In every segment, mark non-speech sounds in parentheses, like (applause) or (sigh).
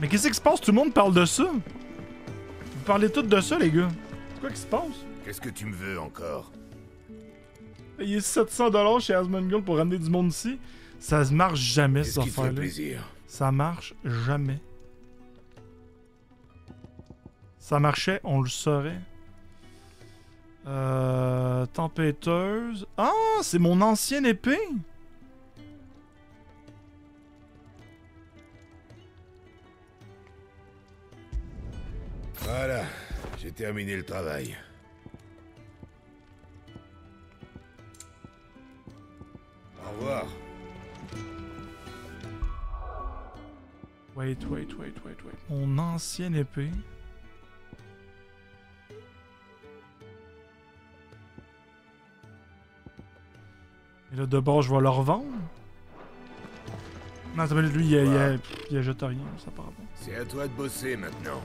Mais qu'est-ce qui se passe? Tout le monde parle de ça. Vous parlez tous de ça, les gars. Quoi qui se passe? Qu'est-ce que tu me veux encore? Payer 700$ chez Asmongold pour ramener du monde ici. Ça se marche jamais, cette affaire-là. plaisir? Ça marche jamais. Ça marchait, on le saurait. Euh, tempêteuse. Ah, c'est mon ancienne épée. Voilà, j'ai terminé le travail. Au revoir. Wait, wait, wait, wait, wait. Mon ancienne épée. Et là, de bord, je vais le revendre. Non, attends, mais lui, il, a- il, a- il ajoute rien, ça part pas. C'est à toi de bosser maintenant.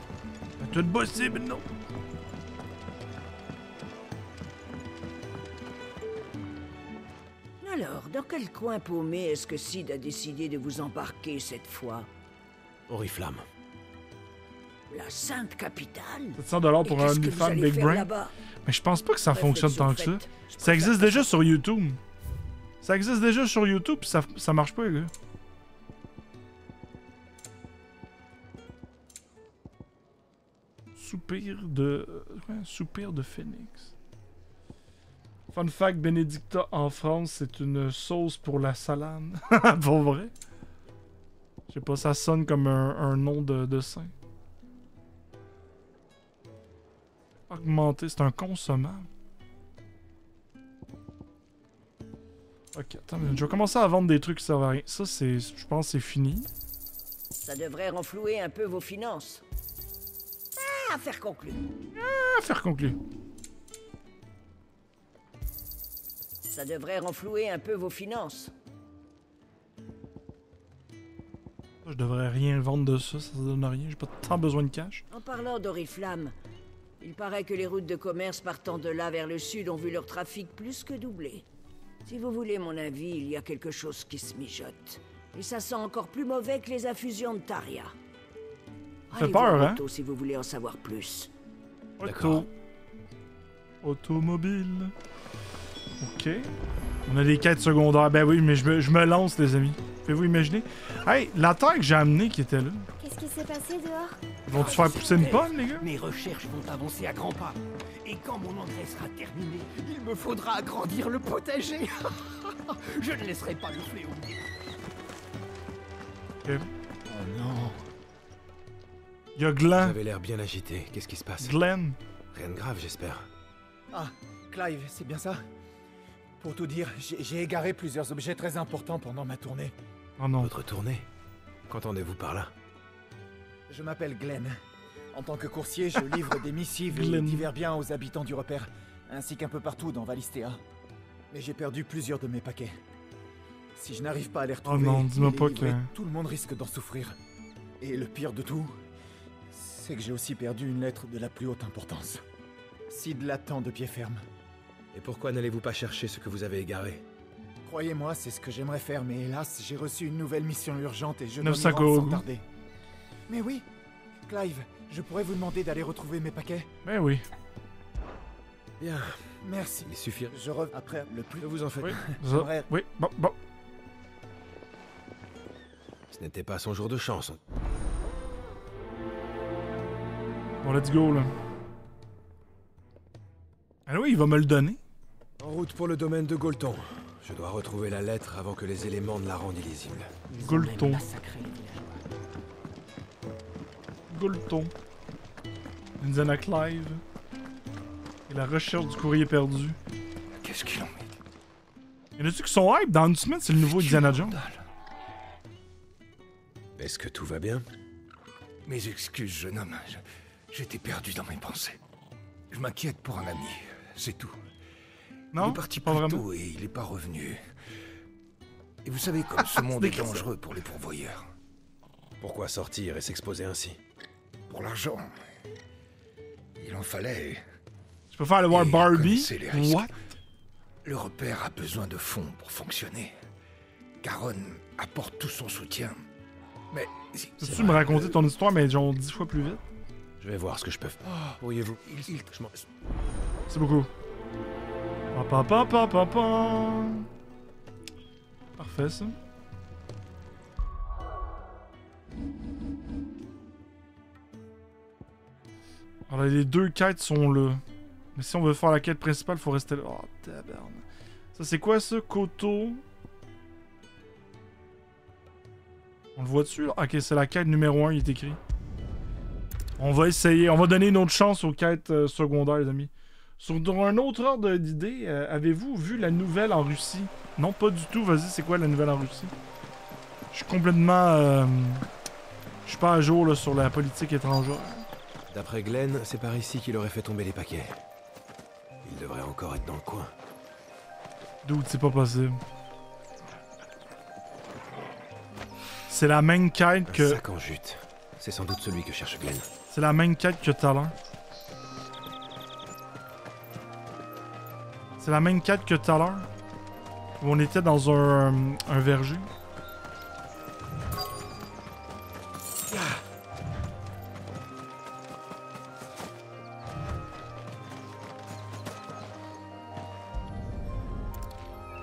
À toi de bosser, maintenant. Alors, dans quel coin paumé est-ce que Sid a décidé de vous embarquer cette fois? Oriflamme. La Sainte Capitale? 700$ pour Et un OnlyFans Big Brain? Mais je pense pas que ça Réflexion fonctionne tant que ça. Ça existe déjà sur YouTube. Ça existe déjà sur YouTube, ça, ça marche pas, les gars. Soupir de. soupir de Phoenix. Fun fact Benedicta en France, c'est une sauce pour la salade. (laughs) pour vrai? Je sais pas, ça sonne comme un, nom de, saint. Augmenté, c'est un consommable. Ok, attends, je vais commencer à vendre des trucs qui servent à rien. Ça, c'est. Je pense c'est fini. Ça devrait renflouer un peu vos finances. Ah, affaire conclue. À faire conclure. Ça devrait renflouer un peu vos finances. Je devrais rien vendre de ça, ça donne rien. J'ai pas tant besoin de cash. En parlant d'Oriflamme, il paraît que les routes de commerce partant de là vers le sud ont vu leur trafic plus que doubler. Si vous voulez mon avis, il y a quelque chose qui se mijote. Et ça sent encore plus mauvais que les infusions de Taria. Fait peur, hein? Otto si vous voulez en savoir plus. Auto. Automobile. Ok. On a des quêtes secondaires. Ben oui, mais je me, je me lance, les amis. Pouvez-vous imaginer? Hey, la terre que j'ai amenée qui était là. Qu'est-ce qui s'est passé dehors? Ils vont-tu faire pousser une pomme, les gars? Mes recherches vont avancer à grands pas. Et quand mon engrais sera terminé, il me faudra agrandir le potager. (laughs) Je ne laisserai pas le fléau. Ok. Oh non. Il y a Vous Glenn. avez l'air bien agité. Qu'est-ce qui se passe? Glenn. Rien de grave, j'espère. Ah, Clive, c'est bien ça? Pour tout dire, j'ai égaré plusieurs objets très importants pendant ma tournée. Oh non. Votre tournée? Qu'entendez-vous par là? Je m'appelle Glenn. En tant que coursier, je livre des missives et Glenn. divers biens aux habitants du repère, ainsi qu'un peu partout dans Valistea. Mais j'ai perdu plusieurs de mes paquets. Si je n'arrive pas à les retrouver, non, pas livrer, que- tout le monde risque d'en souffrir. Et le pire de tout, c'est que j'ai aussi perdu une lettre de la plus haute importance. Sid l'attend de pied ferme. Et pourquoi n'allez-vous pas chercher ce que vous avez égaré? Croyez-moi, c'est ce que j'aimerais faire, mais hélas, j'ai reçu une nouvelle mission urgente et je dois m'y 900 rendre sans tarder. Mais oui, Clive, je pourrais vous demander d'aller retrouver mes paquets Ben oui. Bien, Merci. il suffit. Je reviens après le plus. Ne vous en faites Oui. (laughs) pas. Oui, bon, bon. Ce n'était pas son jour de chance. Bon, let's go, là. Ah oui, il va me le donner. En route pour le domaine de Golton. Je dois retrouver la lettre avant que les éléments ne la rendent illisible. Golton. Golton. Indiana Clive. Et la recherche du courrier perdu. Qu'est-ce qu'il en met Y'en a-tu qui sont hype? Dans une semaine, c'est le nouveau Indiana Jones. Est-ce que tout va bien? Mes excuses, jeune homme. Je- J'étais perdu dans mes pensées. Je m'inquiète pour un ami, c'est tout. il Non? est parti pas plus vraiment. tôt et il n'est pas revenu. Et vous savez comme (laughs) ce monde est dangereux pour les pourvoyeurs. Pourquoi sortir et s'exposer ainsi? Pour l'argent, il en fallait. Je peux faire aller voir Barbie? les risques. What? Le repère a besoin de fonds pour fonctionner. Caron apporte tout son soutien. Mais si- Peux-tu me raconter ton histoire, mais genre dix fois plus vite? Je vais voir ce que je peux faire. Pourriez-vous il- il- Je m'en- C'est beaucoup. Pa, pa, pa, pa, pa, pa. Parfait, ça. Alors, les deux quêtes sont là. Mais si on veut faire la quête principale, faut rester là. Oh, tabarnak. Ça, c'est quoi, ça? Koto? On le voit dessus, là? Ok, c'est la quête numéro 1, il est écrit. On va essayer. On va donner une autre chance aux quêtes euh, secondaires, les amis. Sur dans un autre ordre d'idée, euh, avez-vous vu la nouvelle en Russie? Non, pas du tout. Vas-y, c'est quoi la nouvelle en Russie? Je suis complètement... euh, Je suis pas à jour là, sur la politique étrangère. D'après Glenn, c'est par ici qu'il aurait fait tomber les paquets. Il devrait encore être dans le coin. D'où c'est pas possible. C'est la même quête Un que... sac en jute. C'est sans doute celui que cherche Glenn. C'est la même quête que tout à l'heure. C'est la même quête que tout à l'heure. Où on était dans un, un verger.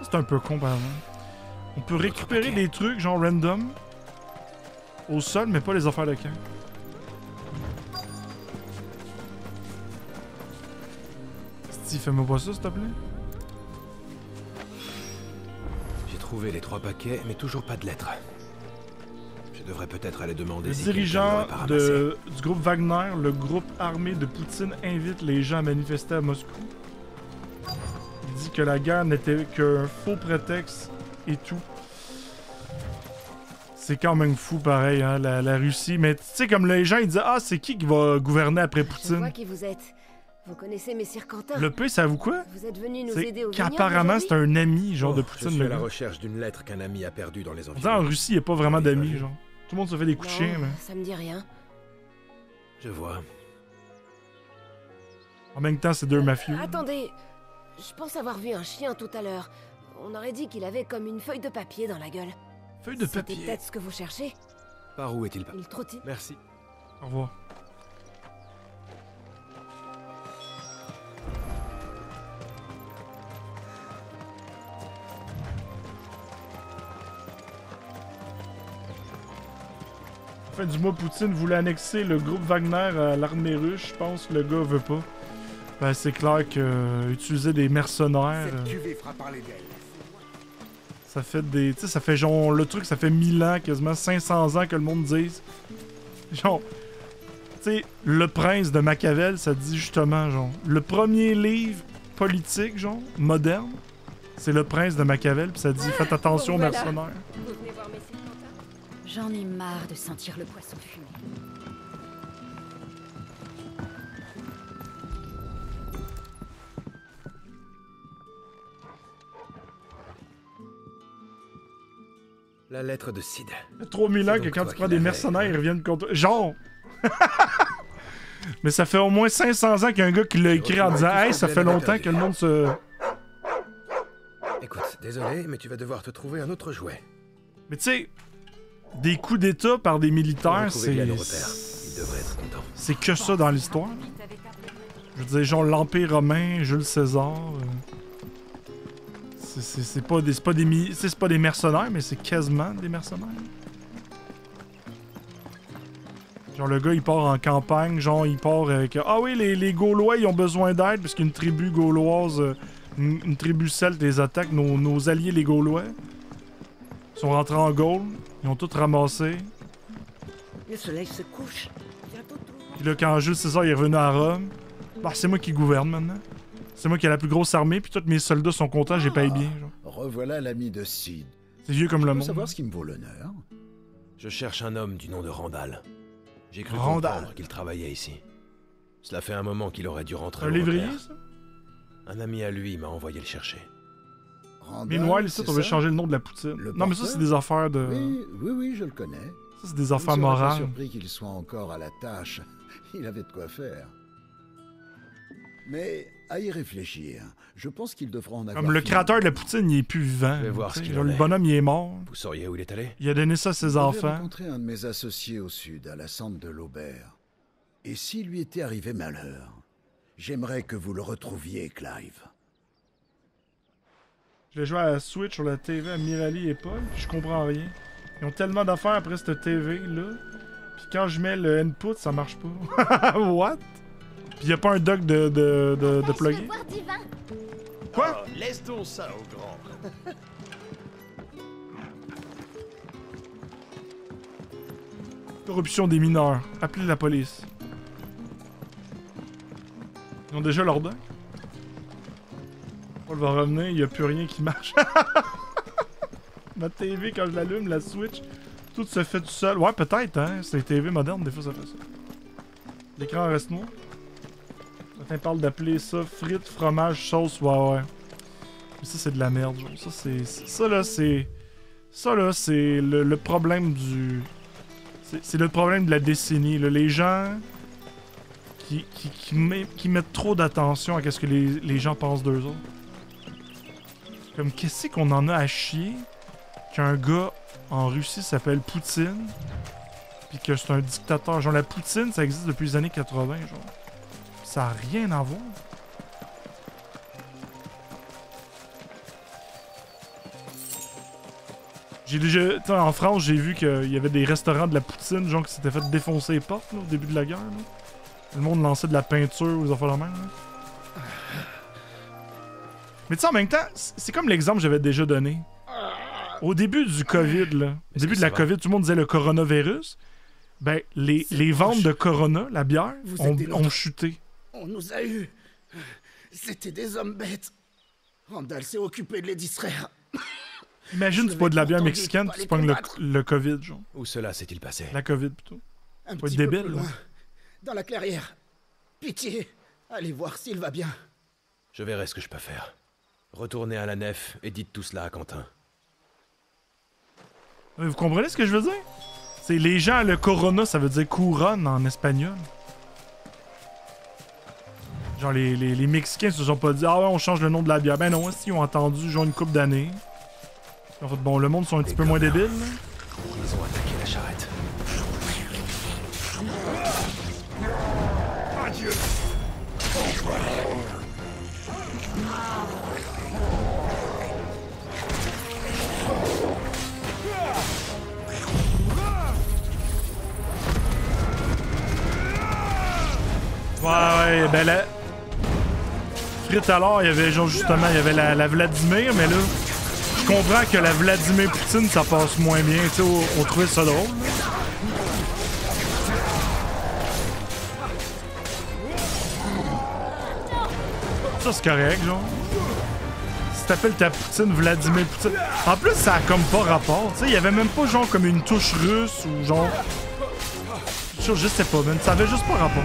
C'est un peu con, par exemple. On peut récupérer des trucs, genre random, au sol, mais pas les affaires de camp. Fais-moi pas ça, s'il te plaît. J'ai trouvé les trois paquets, mais toujours pas de lettres. Je devrais peut-être aller demander Le si quelqu'un dirigeant l'aurait pas ramassé. de, du groupe Wagner, le groupe armé de Poutine, invite les gens à manifester à Moscou. Il dit que la guerre n'était qu'un faux prétexte et tout. C'est quand même fou pareil, hein, la, la Russie. Mais tu sais, comme les gens, ils disent Ah, c'est qui qui va gouverner après Je vois Poutine? qui vous êtes. Vous connaissez Messire Quentin Le P, savez-vous quoi? Vous êtes venu nous C'est aider au qu'apparemment, c'est un ami, genre de Oh, Poutine. Je suis à la gars. recherche d'une lettre qu'un ami a perdue dans les On dirait en environs. Russie, il n'y a pas vraiment d'amis, genre. Tout le monde se fait des coups de chien, là. Ça me dit rien. Je vois. En même temps, c'est deux mafieux. Attendez, je pense avoir vu un chien tout à l'heure. On aurait dit qu'il avait comme une feuille de papier dans la gueule. Feuille de C'était papier. peut-être ce que vous cherchez Par où est-il pas Il trottille. Merci. Au revoir. Fin du mois, Poutine voulait annexer le groupe Wagner à l'armée russe. Je pense que le gars veut pas. Ben, c'est clair que euh, utiliser des mercenaires, euh, ça fait des. Tu sais, ça fait genre. Le truc, ça fait 1000 ans, quasiment 500 ans que le monde dise. Genre. Tu sais, Le Prince de Machiavel, ça dit justement, genre. Le premier livre politique, genre, moderne, c'est Le Prince de Machiavel, puis ça dit Faites (laughs) attention aux Voilà. mercenaires. (laughs) J'en ai marre de sentir le poisson fumé. La lettre de Sid. Ça fait 3000 ans C'est que quand tu prends des mercenaires, ils reviennent contre. Genre (laughs) Mais ça fait au moins 500 ans qu'il y a un gars qui l'a écrit en disant Hey, ça fait longtemps que le monde se. Écoute, désolé, mais tu vas devoir te trouver un autre jouet. Mais tu sais, des coups d'État par des militaires, c'est. C'est que ça dans l'histoire. Je veux dire, genre l'Empire romain, Jules César. euh, c'est- pas des, c'est pas des, pas mercenaires, mais c'est quasiment des mercenaires. Genre le gars il part en campagne, genre il part avec ah oui les, les Gaulois ils ont besoin d'aide parce qu'une tribu gauloise, euh, une, une tribu celte les attaque nos, nos alliés les Gaulois. Ils sont rentrés en Gaule, ils ont tout ramassé. Le soleil se couche. Puis là, quand Jules César est revenu à Rome, bah, c'est moi qui gouverne maintenant. C'est moi qui ai la plus grosse armée, puis tous mes soldats sont contents, j'ai payé bien. genre. Revoilà l'ami de Sid. C'est vieux comme Je le monde. savoir ce qui me vaut l'honneur? Je cherche un homme du nom de Randall. J'ai cru Randall. comprendre qu'il travaillait ici. Cela fait un moment qu'il aurait dû rentrer Un au lévrier, repère. ça? Un ami à lui m'a envoyé le chercher. Meanwhile, ici, on veut changer le nom de la poutine. Le non, mais ça, c'est des affaires de. Oui, oui, oui, je le connais. Ça, c'est des Je affaires serais pas morales. surpris qu'il soit encore à la tâche. (laughs) Il avait de quoi faire. Mais À y réfléchir, je pense qu'il devra en avoir. Comme le créateur de la poutine, il est plus vivant. Je vais voir ce qu'il Le est. bonhomme, il est mort. Vous sauriez où il est allé? Il a donné ça à ses Je vais enfants. rencontrer un de mes associés au sud, à la centre de l'Aubert. Et s'il lui était arrivé malheur, j'aimerais que vous le retrouviez, Clive. Je l'ai joué à la Switch sur la TV à Mirali et Paul, puis je comprends rien. Ils ont tellement d'affaires après cette TV là. Puis quand je mets le input, ça marche pas. (laughs) What? Puis y a pas un dock de, de, de, divin Quoi? Oh, laisse donc ça au grand. (laughs) Corruption des mineurs. Appelez la police. Ils ont déjà leur dock? Paul va revenir, il y a plus rien qui marche. (laughs) Ma TV, quand je l'allume, la Switch, tout se fait tout seul. Ouais, peut-être, hein. C'est les TV modernes, des fois, ça fait ça. L'écran reste noir. Certains parlent d'appeler ça frites, fromage, sauce, ouais, ouais. Mais ça, c'est de la merde, genre. Ça, c'est... Ça, là, c'est... Ça, là, c'est le, problème du... C'est le problème de la décennie. Les gens qui, qui mettent trop d'attention à ce que les, les gens pensent d'eux autres. Comme, qu'est-ce qu'on en a à chier qu'un gars en Russie s'appelle Poutine, puis que c'est un dictateur? Genre, la Poutine, ça existe depuis les années 80, genre. Ça a rien à voir. J'ai déjà. En France, j'ai vu qu'il y avait des restaurants de la poutine, genre qui s'étaient fait défoncer les portes là, au début de la guerre. là. Le monde lançait de la peinture aux affaires de là. Mais tu sais, en même temps, c'est comme l'exemple que j'avais déjà donné. Au début du COVID, là, au début de la? COVID, tout le monde disait le coronavirus. Ben, les, les ventes de Corona, la bière, Vous ont, ont chuté. On nous a eus. C'était des hommes bêtes. Randall s'est occupé de les distraire. Imagine, tu bois de la bière mexicaine, tu pognes le, le COVID, genre. Où cela s'est-il passé? La COVID, plutôt. Un petit débile, peu plus là. loin. Dans la clairière. Pitié. Allez voir s'il va bien. Je verrai ce que je peux faire. Retournez à la nef et dites tout cela à Quentin. Vous comprenez ce que je veux dire? C'est les gens, le corona, ça veut dire couronne en espagnol. Genre, les, les, les Mexicains se sont pas dit, ah ouais, on change le nom de la bière. Ben non, si, ils ont entendu, genre, une coupe d'années. En fait, bon, le monde sont un petit peu moins débiles, là. Ils ont Ouais, ouais, ben là. Alors, il y avait genre justement, il y avait la, la Vladimir, mais là, je comprends que la Vladimir Poutine, ça passe moins bien, tu sais, on, trouvait ça drôle. Ça, c'est correct, genre. Si t'appelles ta Poutine Vladimir Poutine. En plus, ça a comme pas rapport, tu sais, il y avait même pas genre comme une touche russe ou genre. Je sais pas, man, ça avait juste pas rapport.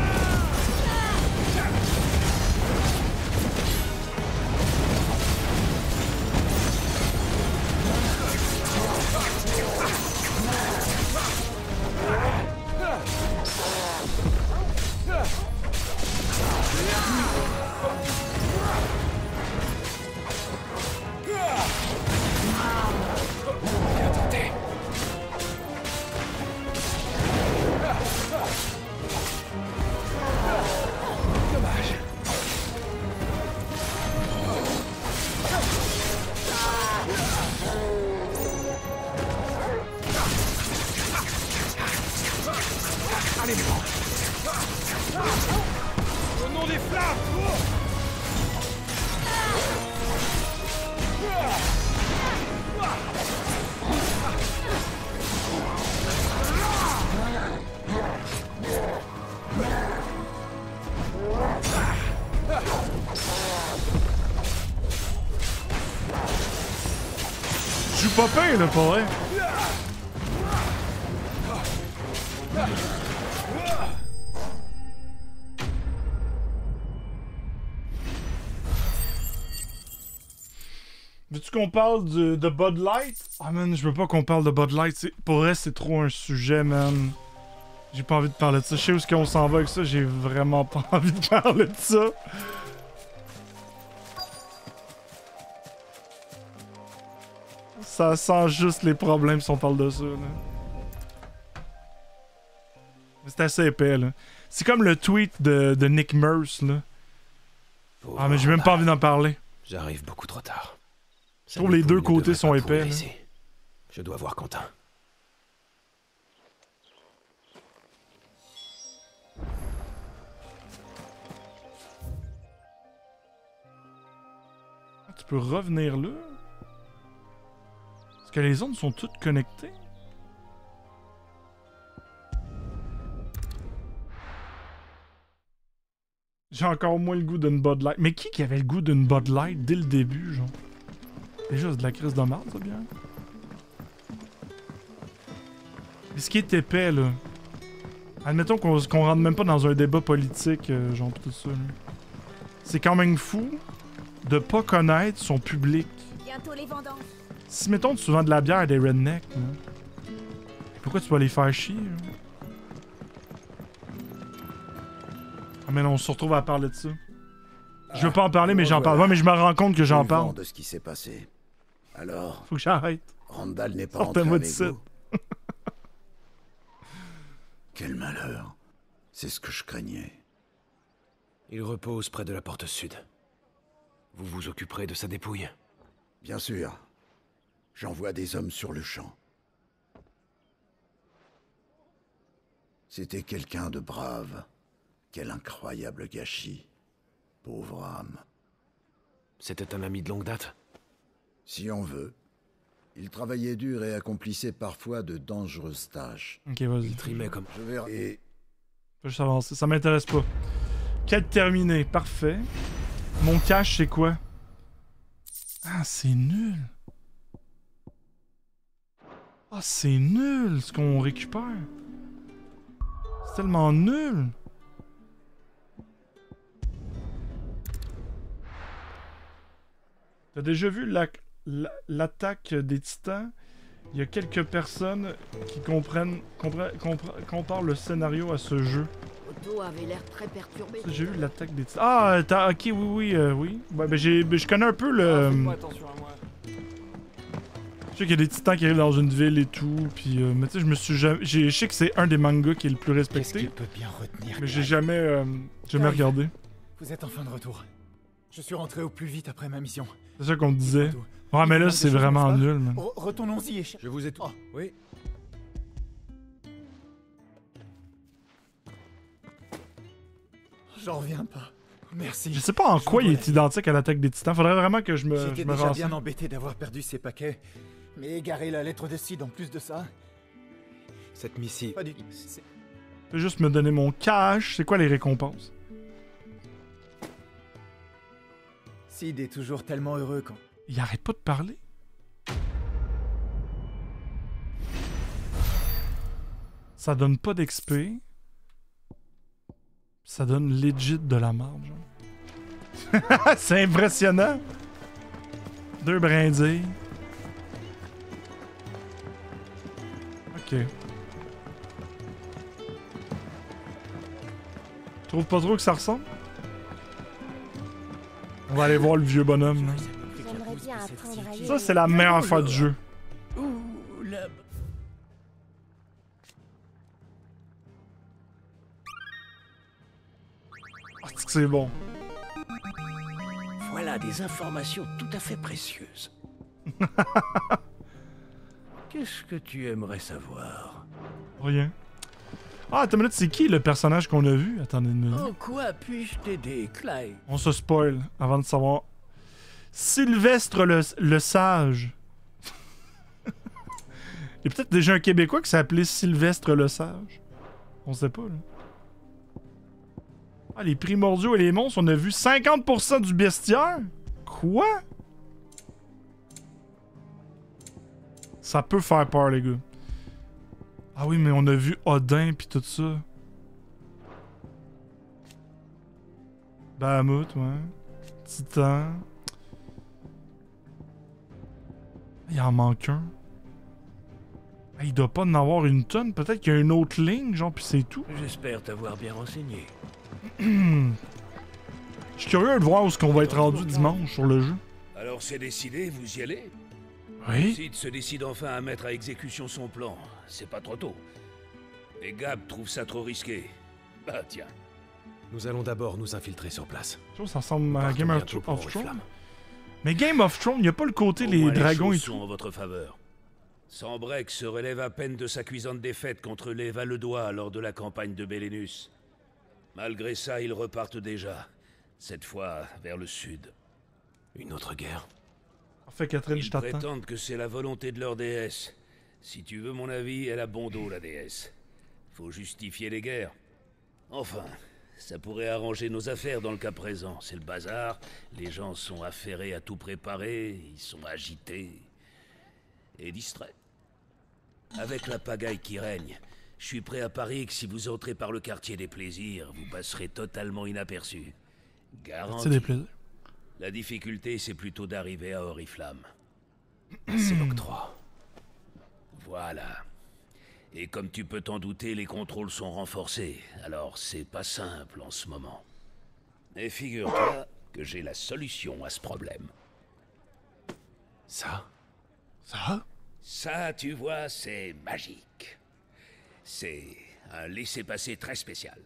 Veux-tu qu'on parle de, Bud Light? Ah man, je veux pas qu'on parle de Bud Light. Pour vrai, c'est trop un sujet, man. J'ai pas envie de parler de ça. Je sais où est-ce qu'on s'en va avec ça. J'ai vraiment (laughs) pas envie de parler de ça. Ça sent juste les problèmes si on parle de ça. C'est assez épais, là. C'est comme le tweet de, de Nick Merce, là. Ah, mais j'ai même pas envie d'en parler. J'arrive beaucoup trop tard. Je trouve les deux côtés sont épais. Je dois voir Quentin. Ah, tu peux revenir là? Que les zones sont toutes connectées? J'ai encore moins le goût d'une Bud Light. Mais qui qui avait le goût d'une Bud Light dès le début, genre? Déjà, c'est de la crise de marde, ça, bien. Mais ce qui est épais, là. Admettons qu'on rentre même pas dans un débat politique, euh, genre tout ça. C'est quand même fou de pas connaître son public. Bientôt les vendanges. Si, mettons, tu vends de la bière à des rednecks, là, pourquoi tu vas les faire chier? là? Ah, mais non, on se retrouve à parler de ça. Je veux pas en parler, mais j'en parle. Ouais, mais je me rends compte que j'en parle. de ce qui s'est passé. Alors, Faut que j'arrête. Randall n'est pas rentré avec vous. (laughs) Quel malheur. C'est ce que je craignais. Il repose près de la porte sud. Vous vous occuperez de sa dépouille. Bien sûr. J'envoie des hommes sur le champ. C'était quelqu'un de brave. Quel incroyable gâchis. Pauvre âme. C'était un ami de longue date? Si on veut. Il travaillait dur et accomplissait parfois de dangereuses tâches. Ok, vas-y. Il trimait comme... Je verrai. Et juste avancer. Ça m'intéresse pas. Quête terminée. Parfait. Mon cash, c'est quoi? Ah, c'est nul. Ah, c'est nul ce qu'on récupère. C'est tellement nul. T'as déjà vu la- la- l'attaque des titans? Il y a quelques personnes qui comprennent, compre- compre- comparent le scénario à ce jeu. Otto avait l'air très perturbé. Ça, J'ai vu l'attaque des titans. Ah, t'as- ok, oui, oui, euh, oui. Ouais, ben, j'ai, ben, je connais un peu le. Ah, je sais qu'il y a des titans qui arrivent dans une ville et tout. Puis, euh, mais tu sais, je me suis jamais. j'ai- Je sais que c'est un des mangas qui est le plus respecté. qu'il peut bien retenir Mais j'ai jamais, euh, jamais regardé. Vous êtes enfin de retour. Je suis rentré au plus vite après ma mission. C'est ça qu'on me disait. Ouais, mais là, c'est vraiment nul, man. Re- Retournons-y et... Je vous ai tout... Oh. Oui J'en reviens pas. Merci. Je sais pas en Je quoi il est identique à l'attaque des titans. Faudrait vraiment que je me, J'étais déjà bien embêté d'avoir perdu ces paquets. Mais égarer la lettre de Sid en plus de ça Cette missive... Pas du tout. C'est- Fais juste me donner mon cash. C'est quoi les récompenses? Sid est toujours tellement heureux quand... Il arrête pas de parler. Ça donne pas d'XP. Ça donne legit de la marge. (laughs) C'est impressionnant. Deux brindilles. Ok. Trouve pas trop que ça ressemble? On va aller voir le vieux bonhomme. là. Ça, c'est la meilleure affaire du jeu. Ah, c'est bon. Voilà des informations tout à fait précieuses. (laughs) Qu'est-ce que tu aimerais savoir? Rien. Ah, attends une minute, c'est qui le personnage qu'on a vu? Attendez une minute. En quoi puis-je t'aider, Clive? On se spoil avant de savoir. Sylvestre le, le Sage. (laughs) Il y a peut-être déjà un Québécois qui s'appelait Sylvestre le Sage. On sait pas, là. Ah, les primordiaux et les monstres, on a vu 50% du bestiaire? Quoi? Ça peut faire peur, les gars. Ah oui, mais on a vu Odin puis tout ça. Bahamut, ouais. Titan. Il en manque un. Il doit pas en avoir une tonne. Peut-être qu'il y a une autre ligne, genre, puis c'est tout. J'espère t'avoir bien renseigné. (clears throat) Je suis curieux de voir où ce qu'on va être rendu dimanche sur le jeu. Alors c'est décidé, vous y allez? Oui. Sid se décide enfin à mettre à exécution son plan. C'est pas trop tôt. Et Gab trouve ça trop risqué. Bah tiens. Nous allons d'abord nous infiltrer sur place. Ça ressemble à Game of, of Thrones. Mais Game of Thrones, il n'y a pas le côté Au les dragons et choses tout. sont en votre faveur. Sambrek se relève à peine de sa cuisante défaite contre les Valedois lors de la campagne de Bélénus. Malgré ça, ils repartent déjà. Cette fois vers le sud. Une autre guerre Catherine, je Ils t'attends. prétendent que c'est la volonté de leur déesse. Si tu veux mon avis, elle a bon dos, la déesse. Faut justifier les guerres. Enfin, ça pourrait arranger nos affaires dans le cas présent. C'est le bazar, les gens sont affairés à tout préparer, ils sont agités et distraits. Avec la pagaille qui règne, je suis prêt à parier que si vous entrez par le quartier des plaisirs, vous passerez totalement inaperçu. Garanti. des plaisirs. La difficulté, c'est plutôt d'arriver à Oriflamme. (clears throat) C'est l'octroi. Voilà. Et comme tu peux t'en douter, les contrôles sont renforcés, alors c'est pas simple en ce moment. Mais figure-toi que j'ai la solution à ce problème. Ça? Ça? Ça, tu vois, c'est magique. C'est un laissez-passer très spécial.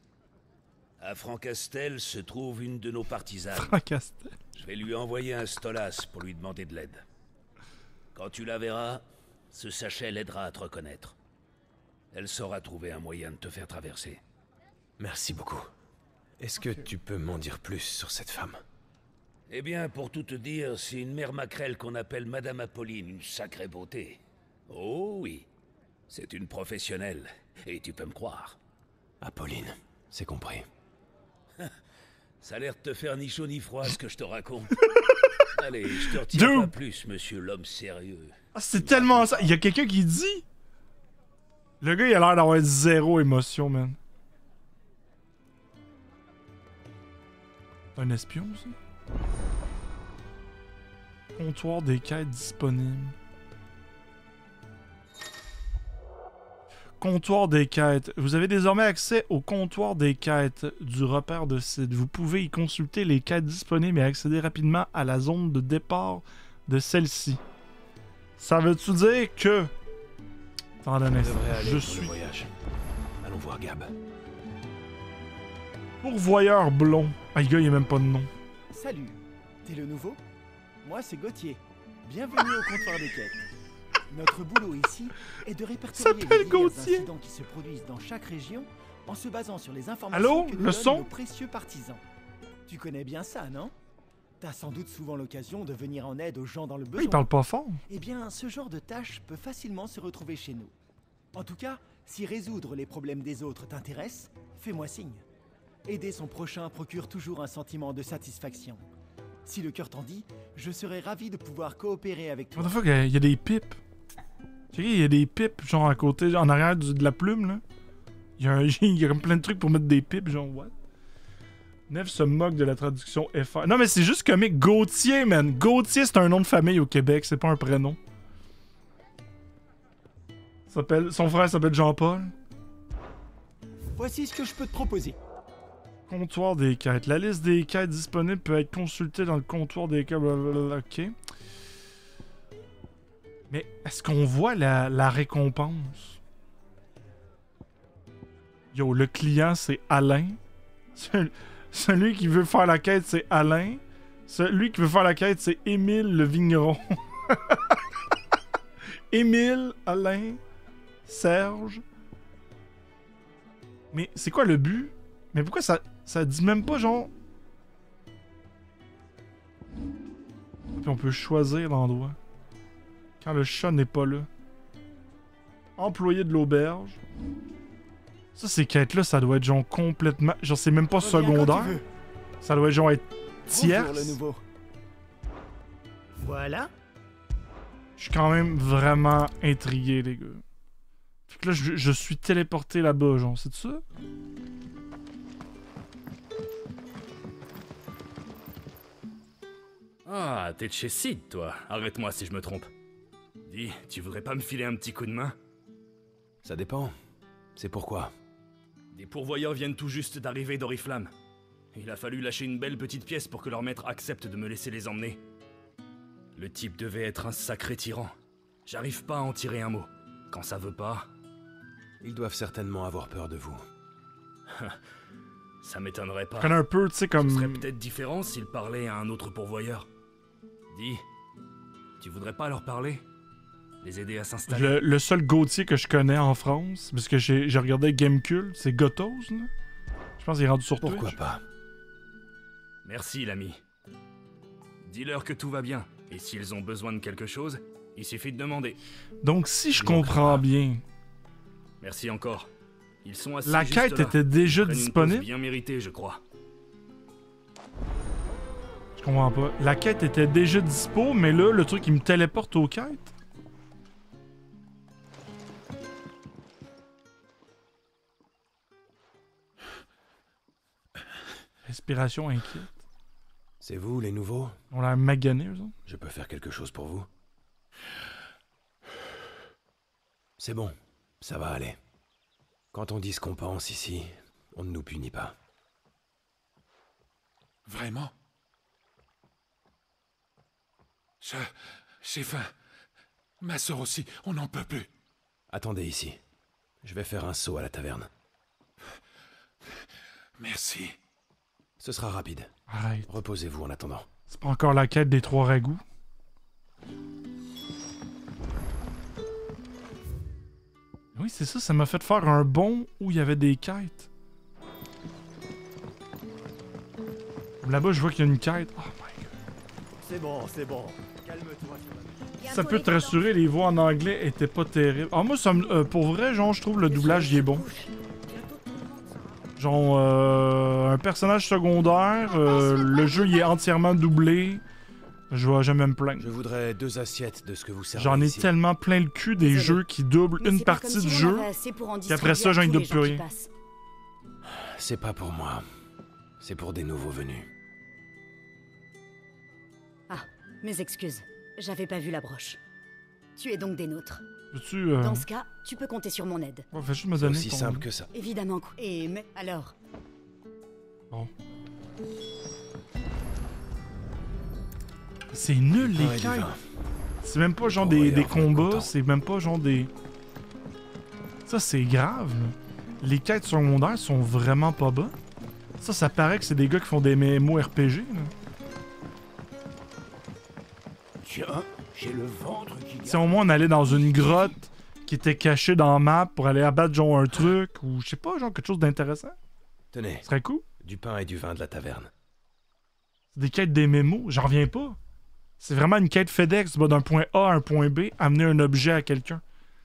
À Francastel se trouve une de nos partisanes. Fracaste. Je vais lui envoyer un stolas pour lui demander de l'aide. Quand tu la verras, ce sachet l'aidera à te reconnaître. Elle saura trouver un moyen de te faire traverser. Merci beaucoup. Est-ce que tu peux m'en dire plus sur cette femme? Eh bien, pour tout te dire, c'est une mère maquerelle qu'on appelle Madame Apolline, une sacrée beauté. Oh oui, c'est une professionnelle, et tu peux me croire. Apolline, c'est compris. Ça a l'air de te faire ni chaud ni froid ce que je te raconte. (laughs) Allez, je te retiens pas plus, monsieur l'homme sérieux. Ah, c'est tellement ça. Il y a quelqu'un qui dit. Le gars, il a l'air d'avoir zéro émotion, man. Un espion, ça? Comptoir des quêtes disponibles. Comptoir des quêtes. Vous avez désormais accès au comptoir des quêtes du repère de site. Vous pouvez y consulter les quêtes disponibles et accéder rapidement à la zone de départ de celle-ci. Ça veut-tu dire que... Attendez un On instant. Je suis. Allons voir Gab. pourvoyeur blond. Ah, le gars, il a même pas de nom. Salut, t'es le nouveau? Moi, c'est Gauthier. Bienvenue au comptoir des quêtes. Notre boulot ici est de répertorier les divers incidents qui se produisent dans chaque région en se basant sur les informations Allô, que nous le son nos précieux partisans. Tu connais bien ça, non? T'as sans doute souvent l'occasion de venir en aide aux gens dans le Pourquoi il besoin. parle pas fort? Eh bien, ce genre de tâche peut facilement se retrouver chez nous. En tout cas, si résoudre les problèmes des autres t'intéresse, fais-moi signe. Aider son prochain procure toujours un sentiment de satisfaction. Si le cœur t'en dit, je serais ravi de pouvoir coopérer avec toi. What the fuck, il y a des pipes. Il y a des pipes, genre à côté, en arrière du- de la plume, là. Il y, a un- (laughs) il y a comme plein de trucs pour mettre des pipes, genre, what? Nev se moque de la traduction FR. Non, mais c'est juste comique. Gauthier, man. Gauthier, c'est un nom de famille au Québec, c'est pas un prénom. Son frère s'appelle Jean-Paul. Voici ce que je peux te proposer. Comptoir des quêtes. La liste des quêtes disponibles peut être consultée dans le comptoir des quêtes. blablabla. Ok. Mais est-ce qu'on voit la, récompense? Yo, le client, c'est Alain. Cel- Celui qui veut faire la quête, c'est Alain. Celui qui veut faire la quête, c'est Émile le vigneron. (laughs) Émile, Alain, Serge. Mais c'est quoi le but? Mais pourquoi ça, ça dit même pas genre? Puis on peut choisir l'endroit. Quand le chat n'est pas là. Employé de l'auberge. Ça, ces quêtes-là, ça doit être genre complètement. Genre, c'est même pas secondaire. Ça doit être genre être tierce. le nouveau. Voilà. Je suis quand même vraiment intrigué, les gars. Fait que là, je, je suis téléporté là-bas, genre, c'est ça? Ah, t'es de chez Sid, toi. Arrête-moi si je me trompe. Dis, tu voudrais pas me filer un petit coup de main? Ça dépend. C'est pourquoi. Des pourvoyeurs viennent tout juste d'arriver d'Oriflamme. Il a fallu lâcher une belle petite pièce pour que leur maître accepte de me laisser les emmener. Le type devait être un sacré tyran. J'arrive pas à en tirer un mot. Quand ça veut pas, Ils doivent certainement avoir peur de vous. (laughs) ça m'étonnerait pas. Connais un peu, tu sais, Ce serait peut-être différent s'il parlait à un autre pourvoyeur. Dis, tu voudrais pas leur parler? Les aider à s'installer Le, le seul Gauthier que je connais en France, parce que j'ai regardé Gamecube, c'est Gotos, là. Je pense qu'il est rendu sur Pourquoi Twitch. pas? Merci, l'ami. Dis-leur que tout va bien. Et s'ils ont besoin de quelque chose, il suffit de demander. Donc, si je comprends pas. bien, Merci encore. Ils sont assis la juste quête là. était déjà une disponible. bien méritée, je crois. Je comprends pas. La quête était déjà dispo, mais là, le truc, il me téléporte aux quêtes. Respiration inquiète. C'est vous, les nouveaux? On l'a magané, eux autres. Je peux faire quelque chose pour vous? C'est bon, ça va aller. Quand on dit ce qu'on pense ici, on ne nous punit pas. Vraiment? Je... J'ai faim. Ma sœur aussi, on n'en peut plus. Attendez ici. Je vais faire un saut à la taverne. Merci. Ce sera rapide. Arrête. Reposez-vous en attendant. C'est pas encore la quête des trois ragoûts? Oui, c'est ça, ça m'a fait faire un bond où il y avait des quêtes. Là-bas, je vois qu'il y a une quête. Oh my god. C'est bon, c'est bon. Calme-toi. Ça peut te rassurer, les voix en anglais étaient pas terribles. Ah, moi, ça me- euh, pour vrai, genre, je trouve le doublage, il est bon. Genre, euh, un personnage secondaire, euh, le jeu, il est entièrement doublé. Je vais jamais me plaindre. Je voudrais deux assiettes de ce que vous servez J'en ai ici. tellement plein le cul des Désolé. jeux qui doublent Mais une c'est pas partie comme du si on jeu. avait assez pour en puis après ça, distribuer à j'en ai tous les double plus qui rien. passent. C'est pas pour moi. C'est pour des nouveaux venus. Ah, mes excuses. J'avais pas vu la broche. Tu es donc des nôtres. Peux-tu. Euh... Dans ce cas, tu peux compter sur mon aide. ouais, fais juste me C'est donner aussi ton- simple que ça. Évidemment. Et mais alors C'est nul, les vin. C'est même pas genre Bon, des, combats, c'est même pas genre des. Ça, c'est grave. là. Les quêtes secondaires sont vraiment pas bonnes. Ça, ça paraît que c'est des gars qui font des MMORPG. Là. Tiens, j'ai le ventre qui Si au moins on allait dans une grotte qui était cachée dans la map pour aller abattre genre un truc ou je sais pas, genre quelque chose d'intéressant, Tenez, ce serait cool. du pain et du vin de la taverne. C'est des quêtes des mémos, j'en reviens pas. C'est vraiment une quête FedEx, tu vas d'un point A à un point B, amener un objet à quelqu'un.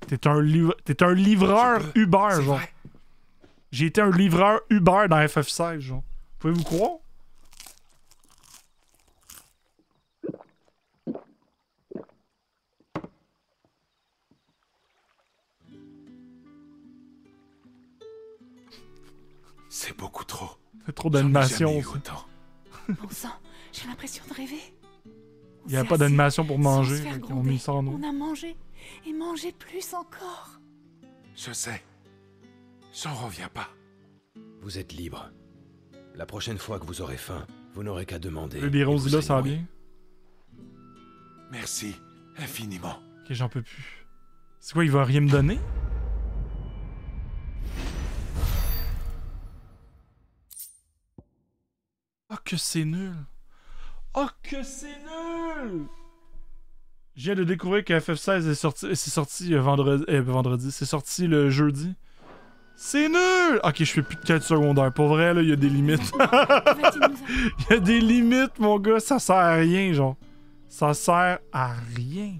T'es un, un livreur. Uber, genre. J'ai été un livreur Uber dans FF16, genre. Pouvez-vous croire? C'est beaucoup trop. C'est trop d'animation. (laughs) Bon sang, j'ai l'impression de rêver. On Il y a pas d'animation pour manger, eau. On a mangé et mangé plus encore. Je sais. J'en reviens pas. Vous êtes libre. La prochaine fois que vous aurez faim, vous n'aurez qu'à demander. Le roses là, ça va bien. Merci infiniment. Ok, j'en peux plus. C'est quoi, il va rien me donner? Oh que c'est nul! Oh que c'est nul! Je viens de découvrir que FF16 est sorti, c'est sorti euh, vendredi, euh, vendredi, c'est sorti le jeudi. C'est nul! Ok, je fais plus de quête secondaire. Pour vrai, là, il y a des limites. (laughs) Il y a des limites, mon gars. Ça sert à rien, genre. Ça sert à rien.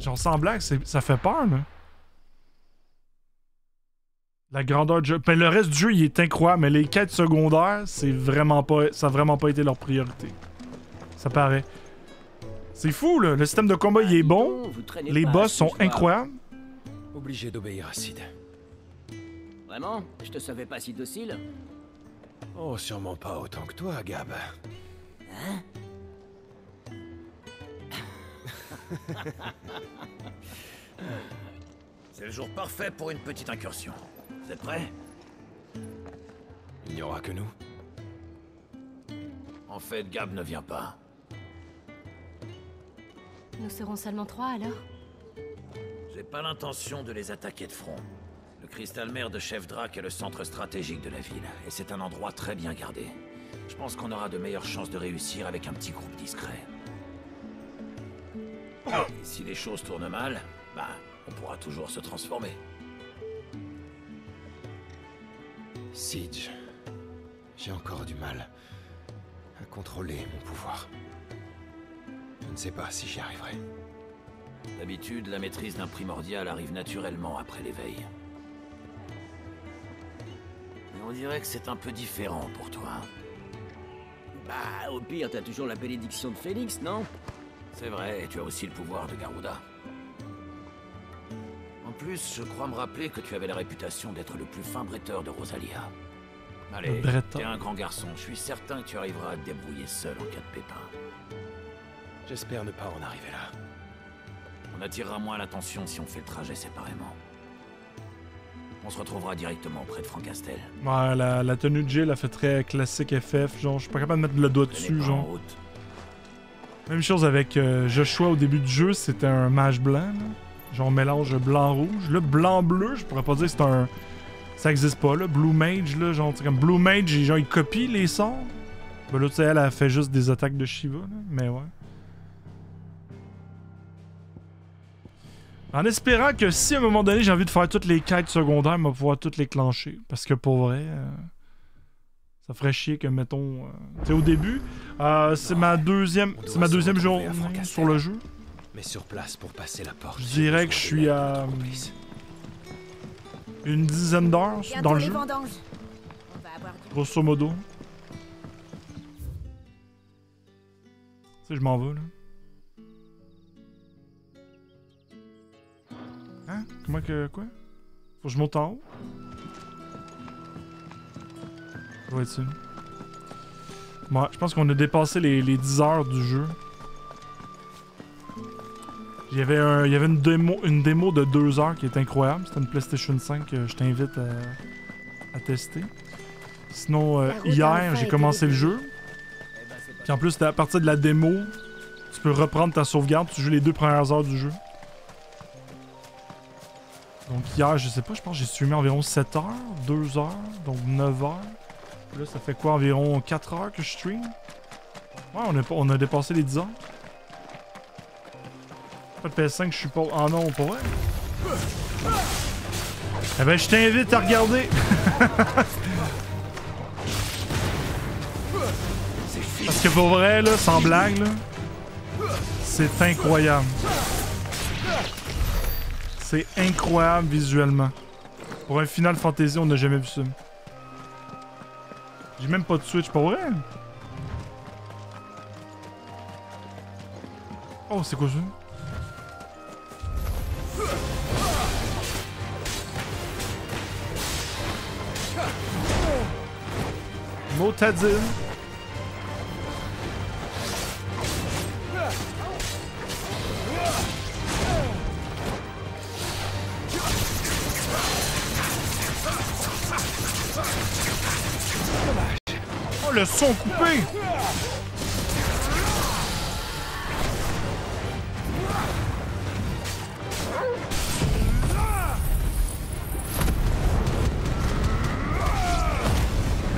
Genre, sans blague, ça fait peur, là. La grandeur du jeu. Ben, le reste du jeu, il est incroyable, mais les quêtes secondaires, c'est vraiment pas. Ça a vraiment pas été leur priorité. Ça paraît. C'est fou, là. Le système de combat, il est bon. Les boss sont incroyables. Obligé d'obéir à Sid. Vraiment? Je te savais pas si docile. Oh, sûrement pas autant que toi, Gab. Hein? (laughs) C'est le jour parfait pour une petite incursion. Vous êtes prêts? Il n'y aura que nous. En fait, Gab ne vient pas. Nous serons seulement trois alors? J'ai pas l'intention de les attaquer de front. Le cristal mère de Chef Drac est le centre stratégique de la ville, et c'est un endroit très bien gardé. Je pense qu'on aura de meilleures chances de réussir avec un petit groupe discret. Et si les choses tournent mal, bah, on pourra toujours se transformer. Siege. J'ai encore du mal à contrôler mon pouvoir. Je ne sais pas si j'y arriverai. D'habitude, la maîtrise d'un primordial arrive naturellement après l'éveil. Mais on dirait que c'est un peu différent pour toi. Bah, au pire, t'as toujours la bénédiction de Félix, non? C'est vrai, et tu as aussi le pouvoir de Garuda. En plus, je crois me rappeler que tu avais la réputation d'être le plus fin bretteur de Rosalia. Allez, bretteur. t'es un grand garçon, je suis certain que tu arriveras à te débrouiller seul en cas de pépin. J'espère ne pas en arriver là. On attirera moins l'attention si on fait le trajet séparément. On se retrouvera directement auprès de Francastel. Ouais, la, la tenue de Jill a fait très classique FF. Genre, je suis pas capable de mettre le doigt dessus, genre. route. Même chose avec euh, Joshua au début du jeu, c'était un mage blanc. là. Genre mélange blanc-rouge. Là, blanc-bleu, je pourrais pas dire que c'est un. Ça existe pas, là. Blue Mage, là. Genre, comme Blue Mage, genre, il copie les sorts. Ben là, tu sais, elle a fait juste des attaques de Shiva, là. Mais ouais. En espérant que si à un moment donné j'ai envie de faire toutes les quêtes secondaires, on va pouvoir toutes les clencher. Parce que pour vrai, euh, ça ferait chier que, mettons. euh, tu sais, au début, euh, c'est ma deuxième, c'est ma deuxième journée sur le jeu. Mais sur place pour passer la porte. Je dirais que je suis à une dizaine d'heures dans le jeu, vendanges. On va avoir du... grosso modo. Tu sais, je m'en vais là. Hein? Comment que. Quoi? Faut que je monte en haut? Ouais, je pense qu'on a dépassé les, les 10 heures du jeu. Il y avait, un- il y avait une, démo, une démo de 2 heures qui est incroyable. C'était une PlayStation 5 que je t'invite à, à tester. Sinon, euh, hier, j'ai commencé le jeu. Puis en plus, à partir de la démo, tu peux reprendre ta sauvegarde. Tu joues les deux premières heures du jeu. Donc hier, je sais pas, je pense que j'ai streamé environ 7 heures, 2 heures, donc 9 heures. Là, ça fait quoi, environ 4 heures que je stream? Ouais, on a, on a dépassé les 10 heures. Pas de PS5, je suis pas... Ah non, pas vrai? Eh ben, je t'invite à regarder! (laughs) Parce que pour vrai, là, sans blague, là, c'est incroyable. C'est incroyable visuellement. Pour un Final Fantasy, on n'a jamais vu ça. J'ai même pas de Switch, pour vrai. Oh, c'est quoi ça? Motadine. Oh, le son coupé!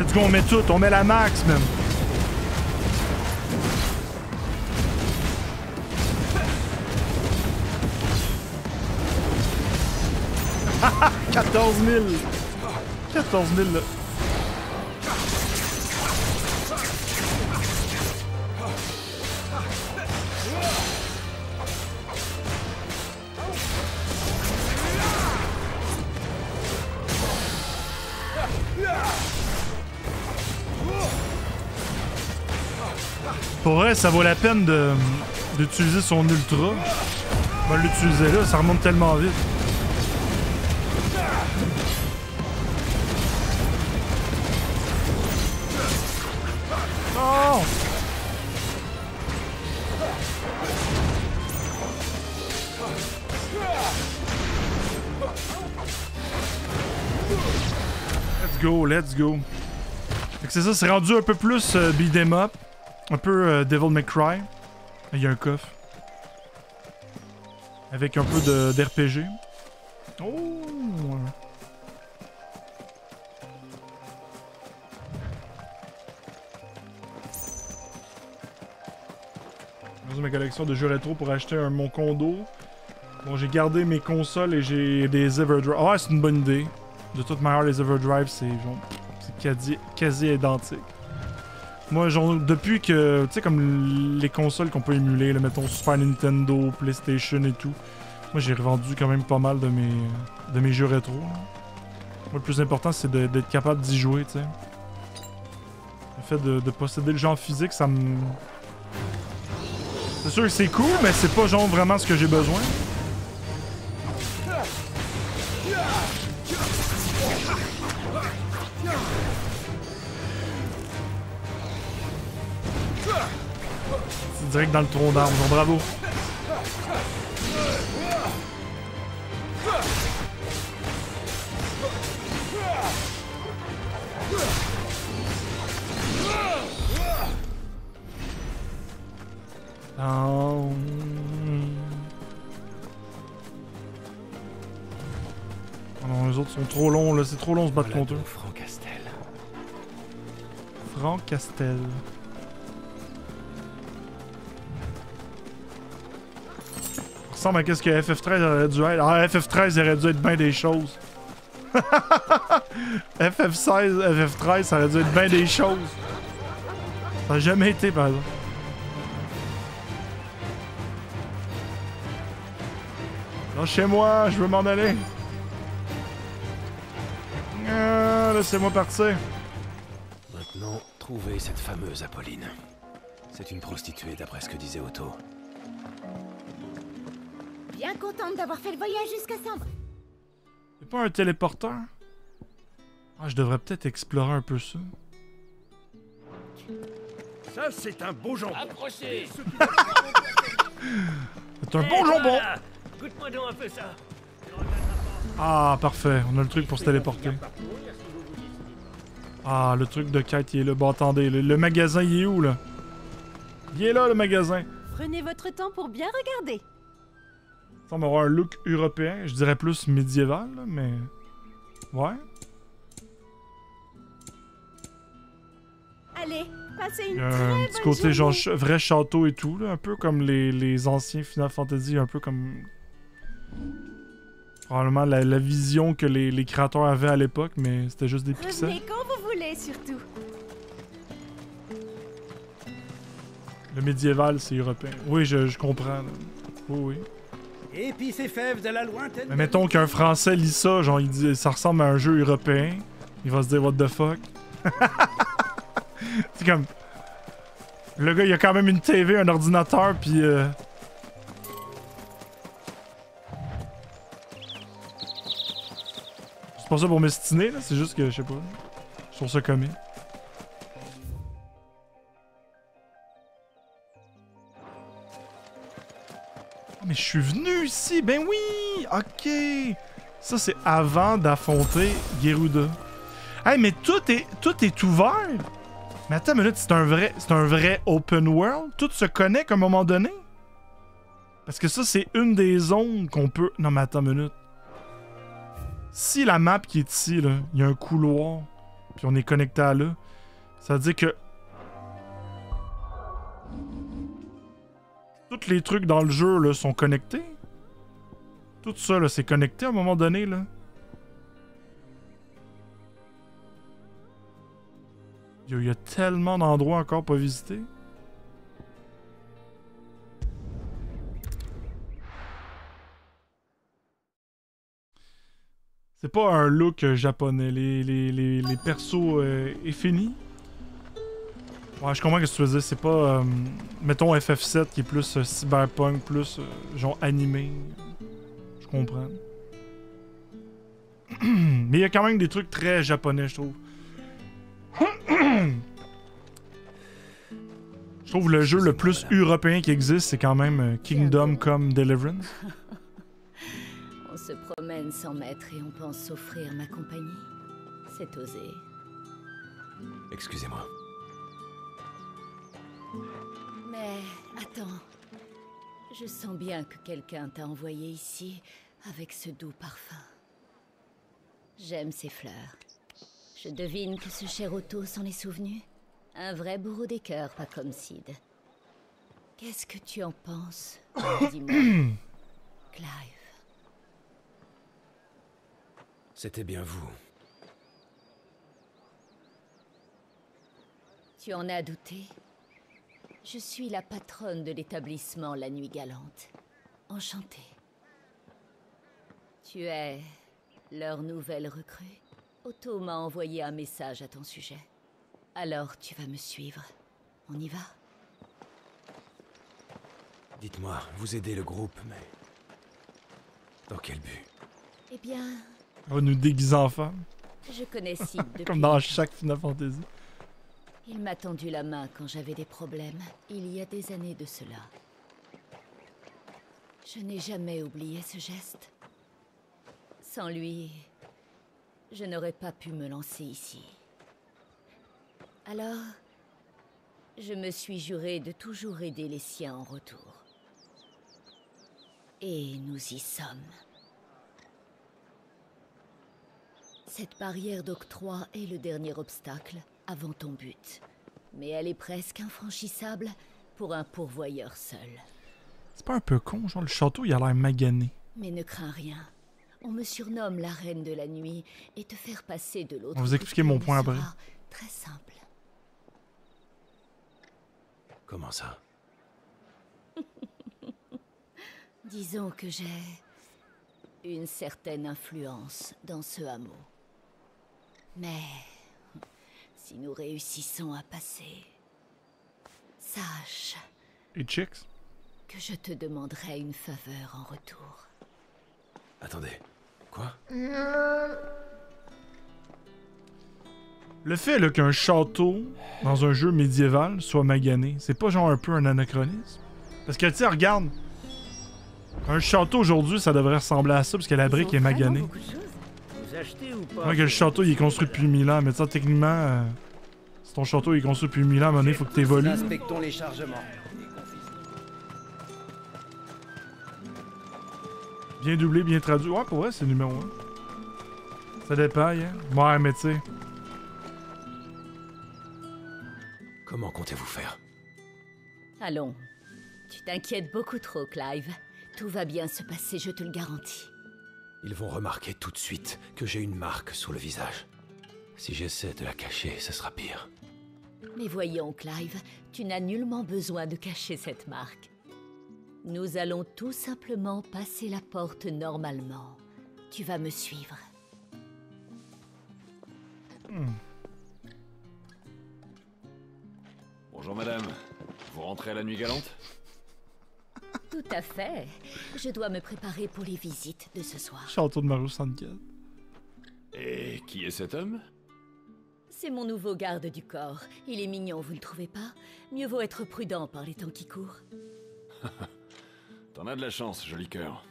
Let's go, on met tout, on met la max, même. Haha, 14 000! 14 000, là. Pour vrai, ça vaut la peine d'utiliser son ultra. On va l'utiliser là, ça remonte tellement vite. Let's go, let's go. C'est ça, c'est rendu un peu plus euh, beat 'em up. Un peu euh, Devil May Cry. Il y a un coffre. Avec un peu d'RPG. Oh! De ma collection de jeux rétro pour acheter un, mon condo. Bon, j'ai gardé mes consoles et j'ai des Everdrive. Ah, c'est une bonne idée. De toute manière, les Everdrive, c'est quasi identique. Moi, genre, depuis que. Tu sais, comme les consoles qu'on peut émuler, là, mettons Super Nintendo, PlayStation et tout. Moi, j'ai revendu quand même pas mal de mes, de mes jeux rétro. Moi, le plus important, c'est d'être capable d'y jouer, tu sais. Le fait de, de posséder le jeu en physique, ça me. C'est sûr que c'est cool, mais c'est pas genre vraiment ce que j'ai besoin. Direct dans le tronc d'arbre, bravo. Oh. Oh non, les autres sont trop longs, là. C'est trop long se battre contre eux. Franck Castel. Franck Castel. Ressemble à qu'est-ce que FF13 aurait dû être. Ah, FF13 aurait dû être bien des choses. (laughs) FF16, FF13, ça aurait dû être bien des choses. Ça a jamais été, par exemple. Non, chez moi, je veux m'en aller. Ah, Laissez-moi partir. Maintenant, trouvez cette fameuse Apolline. C'est une prostituée d'après ce que disait Otto. Bien contente d'avoir fait le voyage jusqu'à Sambre. C'est pas un téléporteur? Ah, je devrais peut-être explorer un peu ça. Ça, c'est un beau jambon. Approchez C'est un bon jambon! Goûte-moi donc un peu ça. Ah, parfait. On a le truc pour se téléporter. Ah, le truc de quête, il est là. Bon, attendez, le, le magasin, il est où, là? Il est là, le magasin. Prenez votre temps pour bien regarder. Ça semble avoir un look européen. Je dirais plus médiéval, là, mais... Ouais. Allez, passez une très un bonne petit côté genre ch- vrai château et tout, là, un peu comme les, les anciens Final Fantasy, un peu comme... Probablement la, la vision que les, les créateurs avaient à l'époque, mais c'était juste des pixels. Revenez quand vous voulez, surtout. Le médiéval, c'est européen. Oui, je, je comprends. là. Oui, oui. Et puis ces fèves de la lointaine. Mais mettons qu'un Français lit ça, genre, il dit ça ressemble à un jeu européen. Il va se dire, what the fuck? (laughs) c'est comme. Le gars, il a quand même une TV, un ordinateur, puis. euh, C'est pas ça pour m'estiner, là, c'est juste que, je sais pas. Je trouve ça. Ah, mais je suis venu ici, ben oui! Ok! Ça, c'est avant d'affronter Gerudo. Hey, mais tout est, tout est ouvert! Mais attends une minute, c'est un vrai, un vrai open world? Tout se connecte à un moment donné? Parce que ça, c'est une des zones qu'on peut... Non, mais attends une minute. Si la map qui est ici, là, il y a un couloir, puis on est connecté à là, ça veut dire que tous les trucs dans le jeu là, sont connectés. Tout ça, c'est connecté à un moment donné, là. Il y a tellement d'endroits encore pas visités. C'est pas un look japonais. Les, les persos euh, est fini. Ouais, je comprends ce que tu veux dire. C'est pas. euh, mettons FF7 qui est plus euh, cyberpunk, plus euh, genre animé. Je comprends. (clears throat) Mais il y a quand même des trucs très japonais, je trouve. (clears throat) je trouve le jeu le plus européen qui existe, c'est quand même Kingdom Come Deliverance. On se promène sans maître et on pense s'offrir ma compagnie. C'est osé. Excusez-moi. Mais attends. Je sens bien que quelqu'un t'a envoyé ici avec ce doux parfum. J'aime ces fleurs. Je devine que ce cher Otto s'en est souvenu. Un vrai bourreau des cœurs, pas comme Sid. Qu'est-ce que tu en penses? (coughs) Dis-moi. Clive. C'était bien vous. Tu en as douté? Je suis la patronne de l'établissement La Nuit Galante. Enchantée. Tu es leur nouvelle recrue? Otto m'a envoyé un message à ton sujet. Alors tu vas me suivre. On y va? Dites-moi, vous aidez le groupe, mais... Dans quel but? Eh bien, On va nous déguiser en femme. je connais Sid depuis... (laughs) Comme dans chaque Final Fantasy. Il m'a tendu la main quand j'avais des problèmes, il y a des années de cela. Je n'ai jamais oublié ce geste. Sans lui, je n'aurais pas pu me lancer ici. Alors, je me suis juré de toujours aider les siens en retour. Et nous y sommes. Cette barrière d'octroi est le dernier obstacle avant ton but. Mais elle est presque infranchissable pour un pourvoyeur seul. C'est pas un peu con, genre le château il a l'air magané. Mais ne crains rien. On me surnomme la reine de la nuit et te faire passer de l'autre On vous expliquer mon point après. Très simple. Comment ça? (laughs) Disons que j'ai une certaine influence dans ce hameau. Mais si nous réussissons à passer, sache Et chicks que je te demanderai une faveur en retour. Attendez. Quoi? Le fait là, qu'un château dans un jeu médiéval soit magané, c'est pas genre un peu un anachronisme? Parce que tu sais, regarde. Un château aujourd'hui, ça devrait ressembler à ça parce que la brique est maganée. Ou pas? Ouais, que le château il est construit depuis 1000 ans, mais ça techniquement, euh, si ton château il est construit depuis 1000 ans, à un moment donné, faut que t'évolues. Inspectons les chargements. Bien doublé, bien traduit. Ouais, pour vrai, c'est numéro 1. Ça dépend, hein. Ouais, mais tu sais. Comment comptez-vous faire? Allons. Tu t'inquiètes beaucoup trop, Clive. Tout va bien se passer, je te le garantis. Ils vont remarquer tout de suite que j'ai une marque sous le visage. Si j'essaie de la cacher, ce sera pire. Mais voyons, Clive, tu n'as nullement besoin de cacher cette marque. Nous allons tout simplement passer la porte normalement. Tu vas me suivre. Bonjour madame. Vous rentrez à la nuit galante? Tout à fait. Je dois me préparer pour les visites de ce soir. Château de Mario 64. Et qui est cet homme? C'est mon nouveau garde du corps. Il est mignon, vous ne trouvez pas? Mieux vaut être prudent par les temps qui courent. (laughs) T'en as de la chance, joli cœur.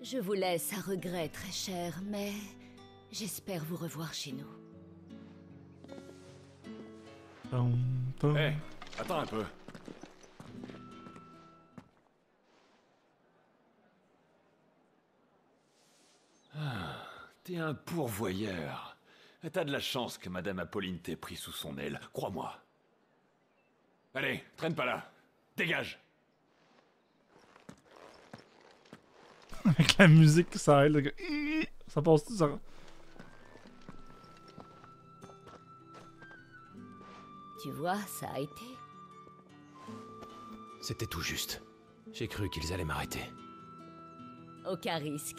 Je vous laisse à regret, très cher, mais j'espère vous revoir chez nous. Tom, tom. Hé, attends un peu. T'es un pourvoyeur. T'as de la chance que Madame Apolline t'ait pris sous son aile, crois-moi. Allez, traîne pas là. Dégage Avec la musique qui s'arrête, le gars. Ça passe tout, ça. Tu vois, ça a été. C'était tout juste. J'ai cru qu'ils allaient m'arrêter. Aucun risque.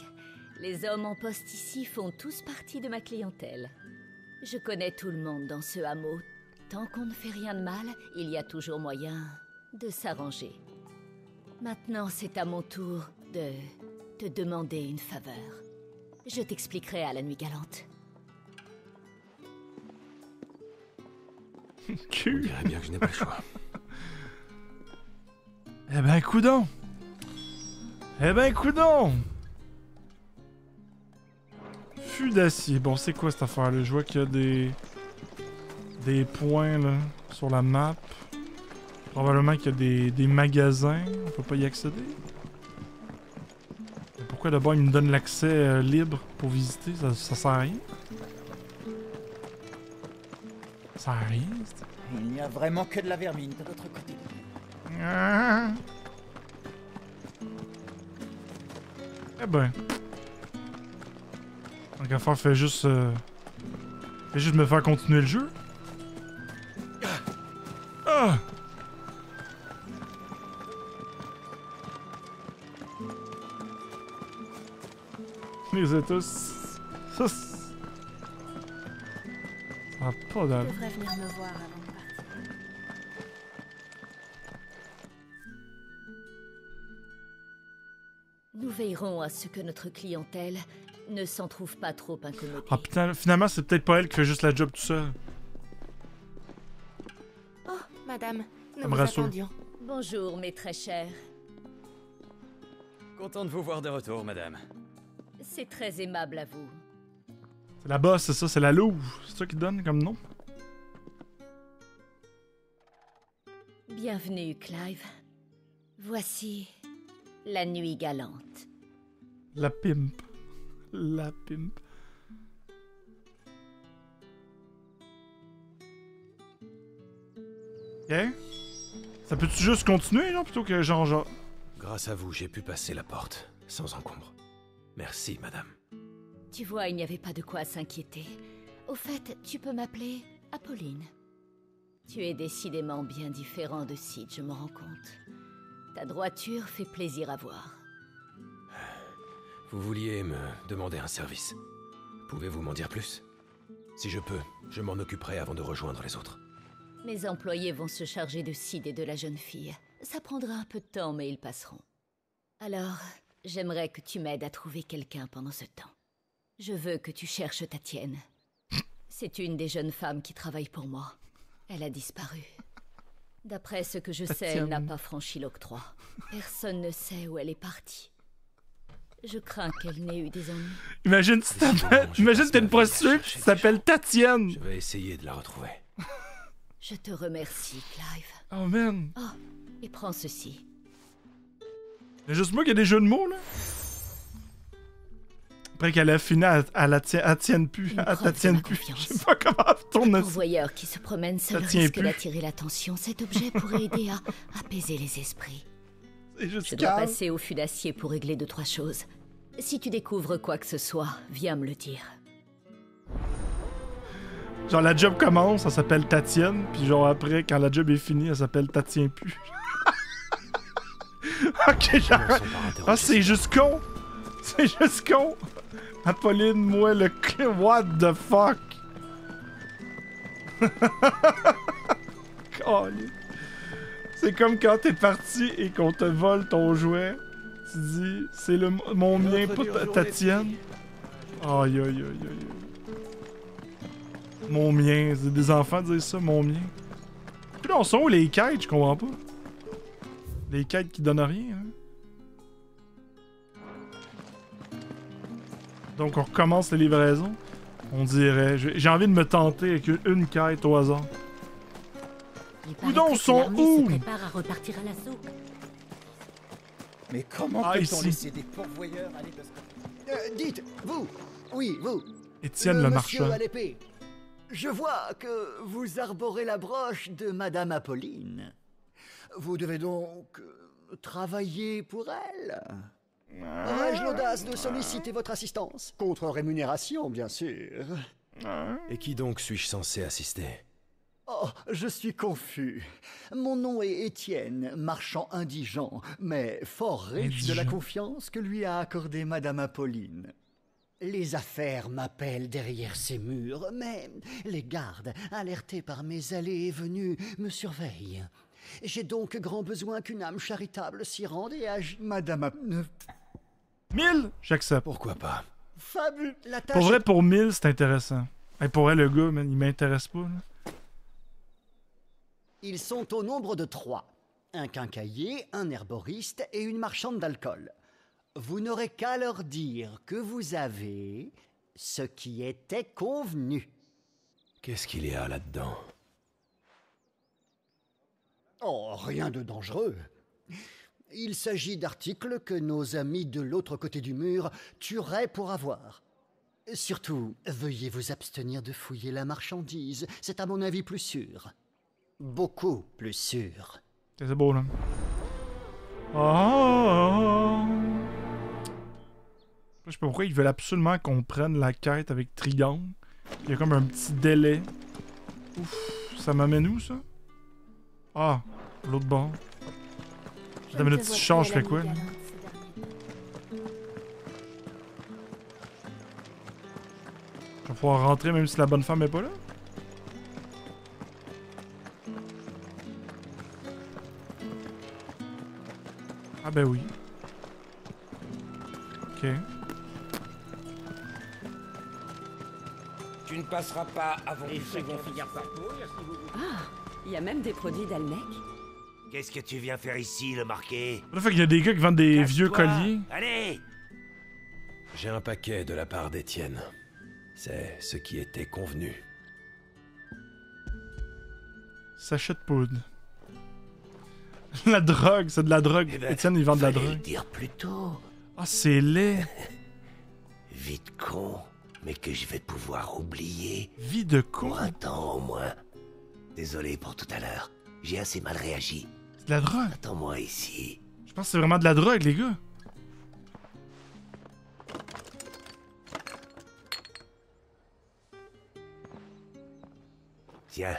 Les hommes en poste ici font tous partie de ma clientèle. Je connais tout le monde dans ce hameau. Tant qu'on ne fait rien de mal, il y a toujours moyen de s'arranger. Maintenant, c'est à mon tour de te demander une faveur. Je t'expliquerai à la nuit galante. (laughs) Cul. On dirait bien que je n'ai pas le choix. (laughs) Eh ben, coudon! Eh ben, coudon! Fût d'acier. Bon, c'est quoi cette affaire-là? Je vois qu'il y a des... Des points, là, sur la map. Probablement qu'il y a des, des magasins. On peut pas y accéder. Mais Pourquoi d'abord il me donne l'accès euh, libre pour visiter? Ça, ça sert à rien. Ça sert à rien. Il n'y a vraiment que de la vermine de l'autre côté. Ah. Eh ben. Tant qu'à faire, fait juste. euh, juste me faire continuer le jeu. Ah! Les états. Ça. Ça pas Tu d'allure. devrais venir me voir avant de partir. Nous veillerons à ce que notre clientèle ne s'en trouve pas trop incommodée. Ah putain, finalement, c'est peut-être pas elle qui fait juste la job tout seul. Oh, madame, nous me vous attendions. Bonjour, mes très chers. Content de vous voir de retour, madame. C'est très aimable à vous. C'est la bosse, c'est ça, c'est la louve. C'est ça qui donne comme nom. Bienvenue, Clive. Voici la nuit galante. La pimp. La pimp. Ok. Ça peut-tu juste continuer, là, plutôt que genre, genre? Grâce à vous, j'ai pu passer la porte, sans encombre. Merci, madame. Tu vois, il n'y avait pas de quoi s'inquiéter. Au fait, tu peux m'appeler Apolline. Tu es décidément bien différent de Sid, je m'en rends compte. Ta droiture fait plaisir à voir. Vous vouliez me demander un service. Pouvez-vous m'en dire plus? Si je peux, je m'en occuperai avant de rejoindre les autres. Mes employés vont se charger de Sid et de la jeune fille. Ça prendra un peu de temps, mais ils passeront. Alors, j'aimerais que tu m'aides à trouver quelqu'un pendant ce temps. Je veux que tu cherches ta tienne. C'est une des jeunes femmes qui travaille pour moi. Elle a disparu. D'après ce que je sais, elle n'a pas franchi l'octroi. Personne ne sait où elle est partie. Je crains qu'elle n'ait eu des ennuis. Imagine si t'appelles. Imagine t'es une prostituée qui s'appelle Tatienne. Je vais essayer de la retrouver. (laughs) Je te remercie, Clive. Oh man. Oh, et prends ceci. C'est juste moi qui a des jeux de mots, là. Après qu'elle a fini la ti- à tienne plus. Ta tienne plus. (laughs) Je sais pas comment elle tourne Un voyeur qui se promène seul risque d'attirer l'attention. Cet objet pourrait aider à apaiser les esprits. Je dois passer au fût d'acier pour régler deux, trois choses. Si tu découvres quoi que ce soit, viens me le dire. Genre la job commence, ça s'appelle Tatienne, puis genre après, quand la job est finie, elle s'appelle Tatien plus. (laughs) ok, genre. Ah, c'est juste con! C'est juste con! Apolline, moi, le clé. What the fuck? (laughs) Caliste. C'est comme quand t'es parti et qu'on te vole ton jouet. Tu dis, c'est le mon mien, pas ta, tienne. Aïe, aïe, aïe, aïe, aïe. Mon mien, c'est des enfants dire ça, mon mien. Puis là, on sont où les quêtes, je comprends pas. Les quêtes qui donnent rien, hein. Donc on recommence les livraisons. On dirait. J'ai j'ai envie de me tenter avec une, une quête au hasard. Où donc sont où se prépare à repartir à l'assaut. Mais comment Ah, peut-on laisser des pourvoyeurs aller de ce Euh, dites, vous Oui, vous Étienne le marchand. à l'épée. Je vois que vous arborez la broche de Madame Apolline. Vous devez donc euh, travailler pour elle Aurais-je l'audace de solliciter votre assistance? Contre rémunération, bien sûr. Et qui donc suis-je censé assister? Oh, je suis confus. Mon nom est Étienne, marchand indigent, mais fort riche de la confiance que lui a accordée Madame Apolline. Les affaires m'appellent derrière ces murs, mais les gardes, alertés par mes allées et venues, me surveillent. J'ai donc grand besoin qu'une âme charitable s'y rende et agisse. Madame Ap... 1000 J'accepte. Pourquoi pas? Fabule La tâche Pour vrai, pour 1000, c'est intéressant. Et pour vrai, le gars, man, il m'intéresse pas. là. Ils sont au nombre de trois. Un quincaillier, un herboriste et une marchande d'alcool. Vous n'aurez qu'à leur dire que vous avez ce qui était convenu. Qu'est-ce qu'il y a là-dedans? Oh, rien de dangereux. Il s'agit d'articles que nos amis de l'autre côté du mur tueraient pour avoir. Surtout, veuillez vous abstenir de fouiller la marchandise. C'est à mon avis plus sûr. Beaucoup plus sûr. C'est beau, là. Oh! Je sais pas pourquoi ils veulent absolument qu'on prenne la quête avec Triangle. Il y a comme un petit délai. Ouf, ça m'amène où, ça? Ah, l'autre bord. Attends minute, si je change, je fais quoi, là? Je vais pouvoir rentrer même si la bonne femme est pas là? Ben oui. Ok. Tu ne passeras pas avant si vous Ah, il y a même des produits d'Almec. Qu'est-ce que tu viens faire ici, le marqué? Fait qu'il y a des gars qui vendent des vieux colliers. Allez J'ai un paquet de la part d'Étienne. C'est ce qui était convenu. Sachet de poudre. (laughs) la drogue, c'est de la drogue. Eh ben, Étienne, il vend de la drogue. le dire plus tôt. Ah, c'est laid. (laughs) Vite con, mais que je vais pouvoir oublier. Vie de con. Pour un temps au moins. Désolé pour tout à l'heure. J'ai assez mal réagi. C'est de la drogue. Attends-moi ici. Je pense que c'est vraiment de la drogue, les gars. Tiens,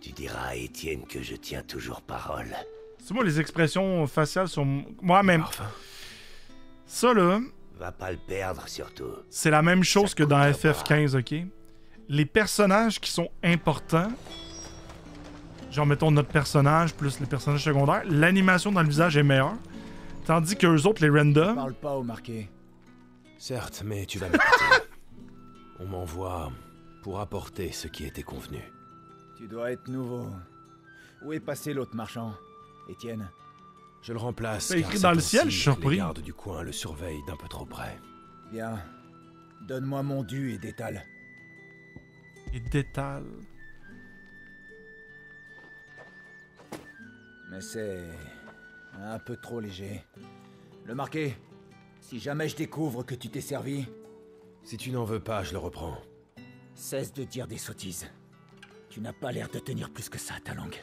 tu diras à Étienne que je tiens toujours parole. C'est moi, les expressions faciales sont moi-même. Ça, là, Va pas le perdre, surtout. c'est la même chose que dans FF15, ok? Les personnages qui sont importants, genre mettons notre personnage plus les personnages secondaires, l'animation dans le visage est meilleure. Tandis que eux autres, les random, Parle pas au marqué. Certes, mais tu vas m'écouter. (laughs) On m'envoie pour apporter ce qui était convenu. Tu dois être nouveau. Où est passé l'autre marchand? Étienne Je le remplace. C'est écrit dans le ciel, je suis surpris. Les gardes du coin le surveillent d'un peu trop près. Bien. Donne-moi mon dû et détale. et détale. Mais c'est un peu trop léger. Le marqué, si jamais je découvre que tu t'es servi, Si tu n'en veux pas, je le reprends. cesse de dire des sottises. Tu n'as pas l'air de tenir plus que ça ta langue.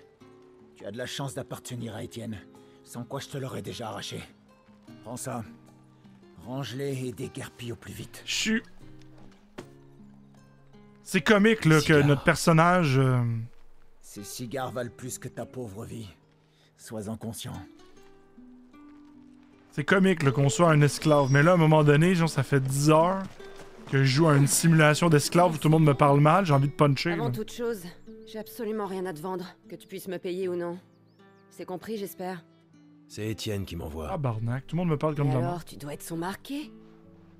Tu as de la chance d'appartenir à Étienne, sans quoi je te l'aurais déjà arraché. Prends ça. Range-les et déguerpis au plus vite. Je suis. C'est comique, là, que notre personnage. euh, Ces cigares valent plus que ta pauvre vie. Sois-en conscient. C'est comique, là, qu'on soit un esclave. Mais là, à un moment donné, genre, ça fait 10 heures que je joue à une simulation d'esclave où tout le monde me parle mal, j'ai envie de puncher. Avant là. toute chose, j'ai absolument rien à te vendre, que tu puisses me payer ou non. C'est compris, j'espère. C'est Étienne qui m'envoie. Ah, barnac, tout le monde me parle comme de la alors, tu dois être son marqué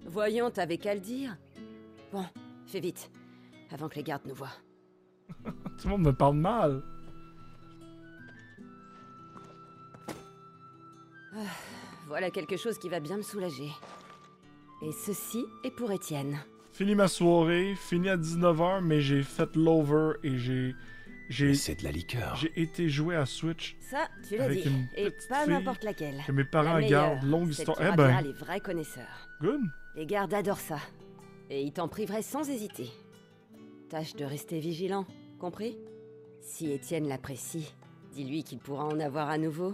Voyons, t'avais qu'à le dire. Bon, fais vite, avant que les gardes nous voient. (laughs) Tout le monde me parle mal. Ah, voilà quelque chose qui va bien me soulager. Et ceci est pour Étienne. Fini ma soirée, fini à 19h, mais j'ai fait l'over et j'ai. J'ai. C'est de la liqueur. J'ai été jouer à Switch. Ça, tu l'as Avec dit. une Et pas n'importe laquelle. que mes parents La gardent. Longue histoire. Eh ben. les vrais connaisseurs. Good. Les gardes adorent ça. Et ils t'en priveraient sans hésiter. Tâche de rester vigilant, compris? Si Étienne l'apprécie, dis-lui qu'il pourra en avoir à nouveau.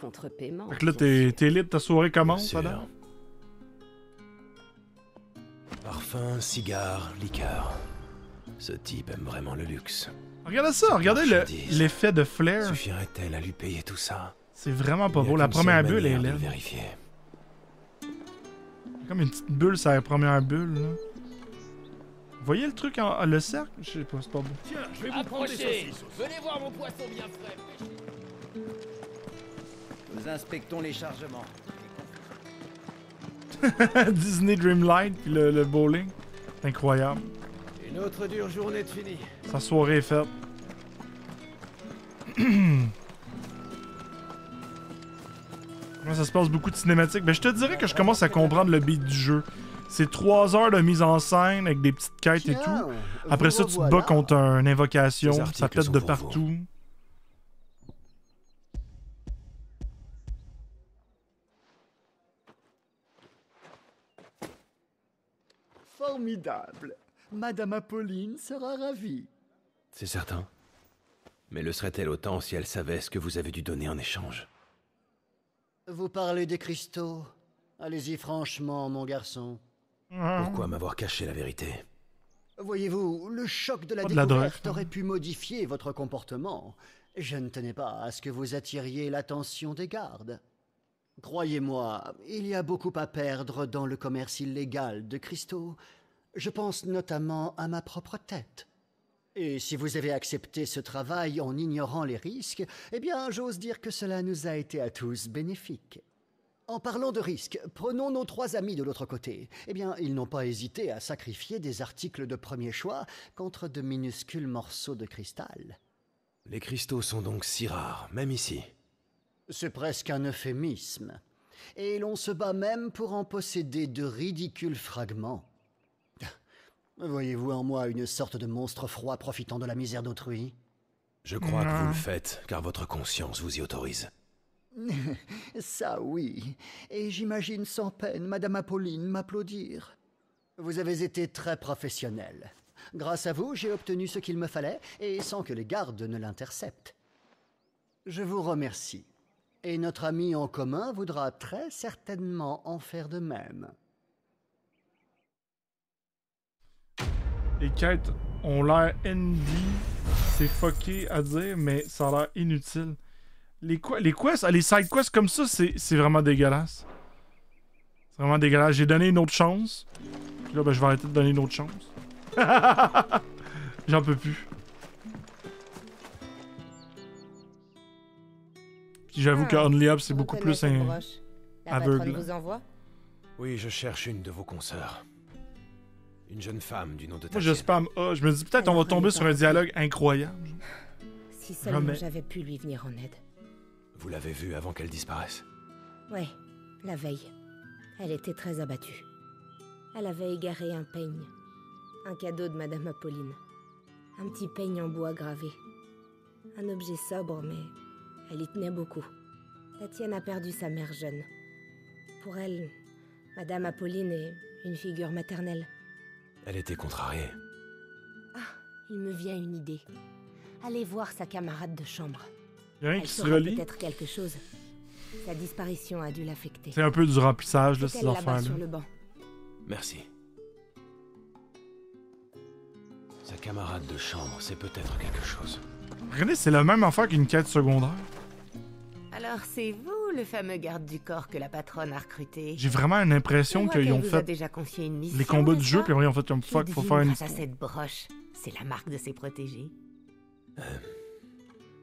Contre-paiement. Fait que là, t'es t'es libre, ta soirée commence, madame? Parfum, cigare, liqueur. Ce type aime vraiment le luxe. Regardez ça, regardez le- l'effet de flair. Suffirait-elle à lui payer tout ça? C'est vraiment pas beau. La première bulle est laide. vérifier. Comme une petite bulle, c'est la première bulle, là. Vous voyez le truc en. le cercle? Je sais pas, c'est pas beau. Tiens, je vais vous prendre des saucisses. Venez voir mon poisson bien frais. Nous inspectons les chargements. (laughs) Disney Dreamlight puis le, le bowling. C'est incroyable. Une autre dure journée de fini. Sa soirée est faite. (clears throat) Comment ça se passe beaucoup de cinématiques? Ben, je te dirais que je commence à comprendre le beat du jeu. C'est trois heures de mise en scène avec des petites quêtes et tout. Après ça, tu te bats contre une invocation. Ça pète de partout. Formidable. Madame Apolline sera ravie. C'est certain. Mais le serait-elle autant si elle savait ce que vous avez dû donner en échange? Vous parlez des cristaux Allez-y franchement, mon garçon. Pourquoi m'avoir caché la vérité? Voyez-vous, le choc de la de la découverte aurait pu modifier votre comportement. Je ne tenais pas à ce que vous attiriez l'attention des gardes. Croyez-moi, il y a beaucoup à perdre dans le commerce illégal de cristaux. Je pense notamment à ma propre tête. Et si vous avez accepté ce travail en ignorant les risques, eh bien, j'ose dire que cela nous a été à tous bénéfique. En parlant de risques, prenons nos trois amis de l'autre côté. Eh bien, ils n'ont pas hésité à sacrifier des articles de premier choix contre de minuscules morceaux de cristal. Les cristaux sont donc si rares, même ici. C'est presque un euphémisme. Et l'on se bat même pour en posséder de ridicules fragments. Voyez-vous en moi une sorte de monstre froid profitant de la misère d'autrui? Je crois que vous le faites, car votre conscience vous y autorise. (laughs) Ça oui. Et j'imagine sans peine Madame Apolline m'applaudir. Vous avez été très professionnel. Grâce à vous, j'ai obtenu ce qu'il me fallait, et sans que les gardes ne l'interceptent. Je vous remercie. Et notre ami en commun voudra très certainement en faire de même. Les quêtes ont l'air indie. C'est fucké à dire, mais ça a l'air inutile. Les, que- les quests, ah, les side quests comme ça, c'est c'est vraiment dégueulasse. C'est vraiment dégueulasse. J'ai donné une autre chance. Puis là, ben, je vais arrêter de donner une autre chance. (laughs) J'en peux plus. Puis j'avoue que Ah, Only Up, c'est beaucoup plus un... aveugle. vous envoie? Oui, je cherche une de vos consoeurs. Une jeune femme du nom de Moi, Tatiana. je spam A. Je me dis peut-être on va tomber sur un dialogue incroyable. Si seulement j'avais pu lui venir en aide. Vous l'avez vue avant qu'elle disparaisse Ouais, la veille. Elle était très abattue. Elle avait égaré un peigne. Un cadeau de Madame Apolline. Un petit peigne en bois gravé. Un objet sobre, mais elle y tenait beaucoup. Tatienne a perdu sa mère jeune. Pour elle, Madame Apolline est une figure maternelle. Elle était contrariée. Il me vient une idée. Allez voir sa camarade de chambre. Y a rien Elle qui se saura relie. peut-être quelque chose. Sa disparition a dû l'affecter. C'est un peu du remplissage, là, ces elle là-bas affaires-là. sur le banc. Merci. Sa camarade de chambre, c'est peut-être quelque chose. Regardez, c'est la même affaire qu'une quête secondaire. Alors c'est vous le fameux garde du corps que la patronne a recruté. J'ai vraiment une impression qu'ils ont fait déjà confié une mission, les combats du jeu, puis ils ont fait comme fuck, faut faire une cette broche. C'est la marque de ses protégés.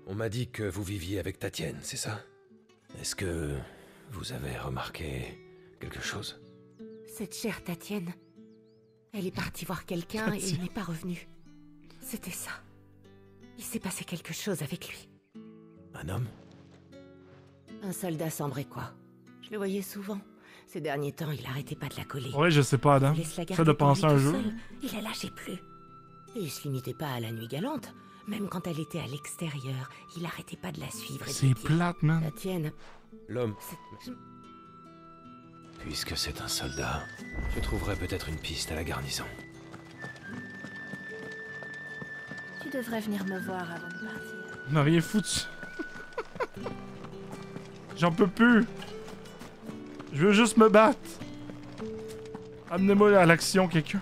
On m'a dit que vous viviez avec Tatienne, c'est ça? Est-ce que vous avez remarqué quelque chose? Cette chère Tatienne. Elle est partie voir quelqu'un et n'est pas revenue. C'était ça. Il s'est passé quelque chose avec lui. Un homme? Un soldat quoi. Je le voyais souvent. Ces derniers temps, il arrêtait pas de la coller. Ouais, je sais pas, Adam. La garder de penser un jeu. seul. Il la lâchait plus. Et il se limitait pas à la nuit galante. Même quand elle était à l'extérieur, il arrêtait pas de la suivre. C'est plate, man. Tatienne, L'homme. Puisque c'est un soldat, je trouverai peut-être une piste à la garnison. tu devrais venir me voir avant de partir. On a rien foutu. (laughs) J'en peux plus. Je veux juste me battre. Amenez-moi à l'action, quelqu'un.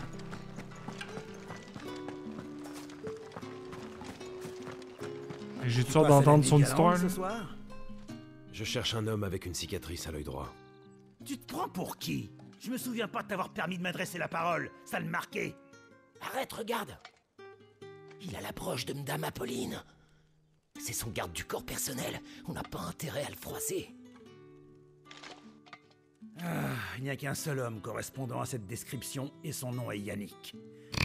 J'ai la d'entendre son histoire. ce soir? Je cherche un homme avec une cicatrice à l'œil droit. Tu te prends pour qui? Je me souviens pas de t'avoir permis de m'adresser la parole. Ça le marquait. Arrête, regarde Il a l'approche de Madame Apolline. C'est son garde du corps personnel. On n'a pas intérêt à le froisser. Ah, il n'y a qu'un seul homme correspondant à cette description et son nom est Yannick.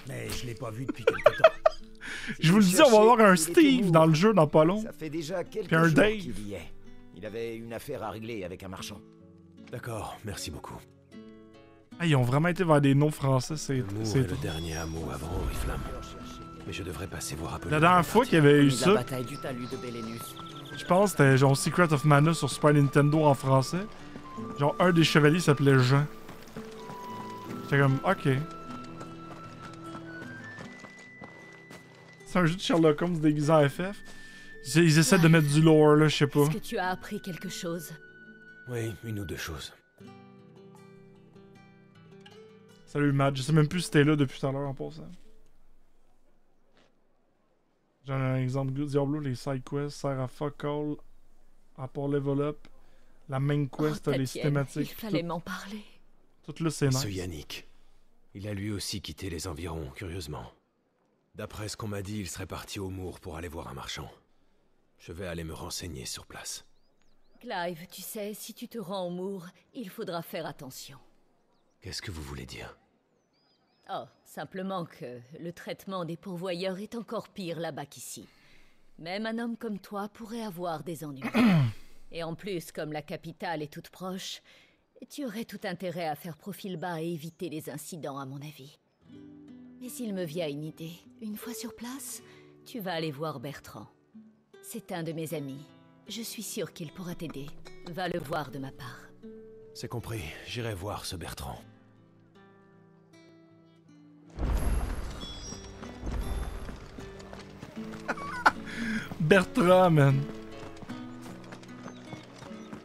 Mais je l'ai pas vu depuis quelque temps. (laughs) Je vous le dis, on va avoir un Steve dans le jeu dans pas long. Ça fait déjà quelques Puis un jours Dave. qu'il y est. Il avait une affaire à régler avec un marchand. D'accord, merci beaucoup. Ah, ils ont vraiment été vers des noms français, c'est le dernier amour avant Oriflamme. Mais je devrais passer voir un peu. La dernière fois qu'il y avait eu ça, je pense que c'était genre Secret of Mana sur Super Nintendo en français. Genre un des chevaliers s'appelait Jean. J'étais comme, ok. C'est un jeu de Sherlock Holmes déguisé en FF. Ils, essaient de mettre du lore, là, je sais pas. Est-ce que tu as appris quelque chose? Oui, une ou deux choses. Salut Matt, je sais même plus si t'es là depuis tout à l'heure en passant. J'en ai un exemple. Diablo, les side quests servent à fuck all à part level up. La main quest, Oh, les cinématiques. Il fallait tout- m'en parler. Tout là, c'est Ce. Yannick. Il a lui aussi quitté les environs, curieusement. D'après ce qu'on m'a dit, il serait parti au Mour pour aller voir un marchand. Je vais aller me renseigner sur place. Clive, tu sais, si tu te rends au Mour, il faudra faire attention. Qu'est-ce que vous voulez dire? Oh, simplement que le traitement des pourvoyeurs est encore pire là-bas qu'ici. Même un homme comme toi pourrait avoir des ennuis. (clears throat) et en plus, comme la capitale est toute proche, tu aurais tout intérêt à faire profil bas et éviter les incidents, à mon avis. Mais il me vient une idée. Une fois sur place, tu vas aller voir Bertrand. C'est un de mes amis. Je suis sûre qu'il pourra t'aider. Va le voir de ma part. C'est compris, j'irai voir ce Bertrand. Bertrand, man.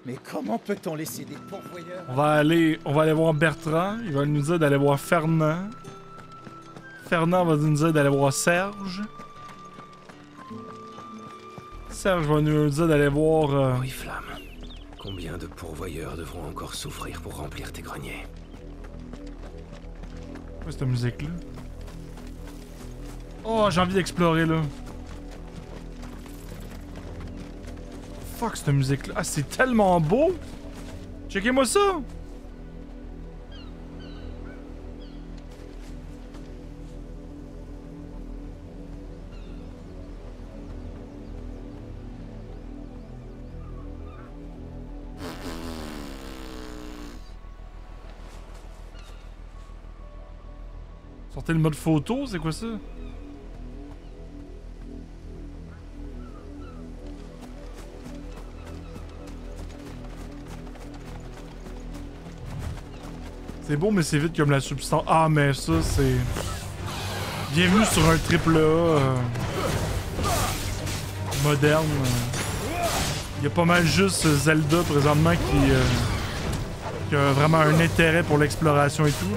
Mais comment peut-on laisser des pourvoyeurs On va aller, on va aller voir Bertrand. Il va nous dire d'aller voir Fernand. Fernand va nous dire d'aller voir Serge. Serge va nous dire d'aller voir. euh, Oui, Flamme. Combien de pourvoyeurs devront encore souffrir pour remplir tes greniers? Quoi cette musique là Oh, j'ai envie d'explorer là. Fuck cette musique là. Ah, c'est tellement beau. Checkez-moi ça. Sortez le mode photo, c'est quoi ça? C'est beau, mais c'est vite comme la substance. Ah, mais ça, c'est. Bienvenue sur un triple A euh, moderne. Il y a pas mal juste Zelda présentement qui, euh, qui a vraiment un intérêt pour l'exploration et tout.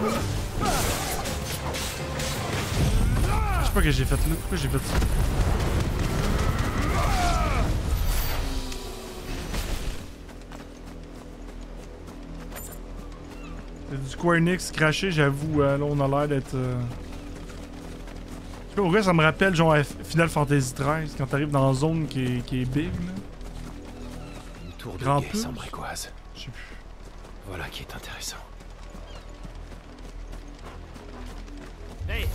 Je sais pas que j'ai fait là. Pourquoi j'ai fait ça? Square Enix craché, j'avoue. hein, là, on a l'air d'être. euh, pourquoi ça me rappelle genre à Final Fantasy XIII quand t'arrives dans une zone qui est, qui est big. Là. Une tour de guet sans bricoise. Je sais plus. Voilà qui est intéressant. Hey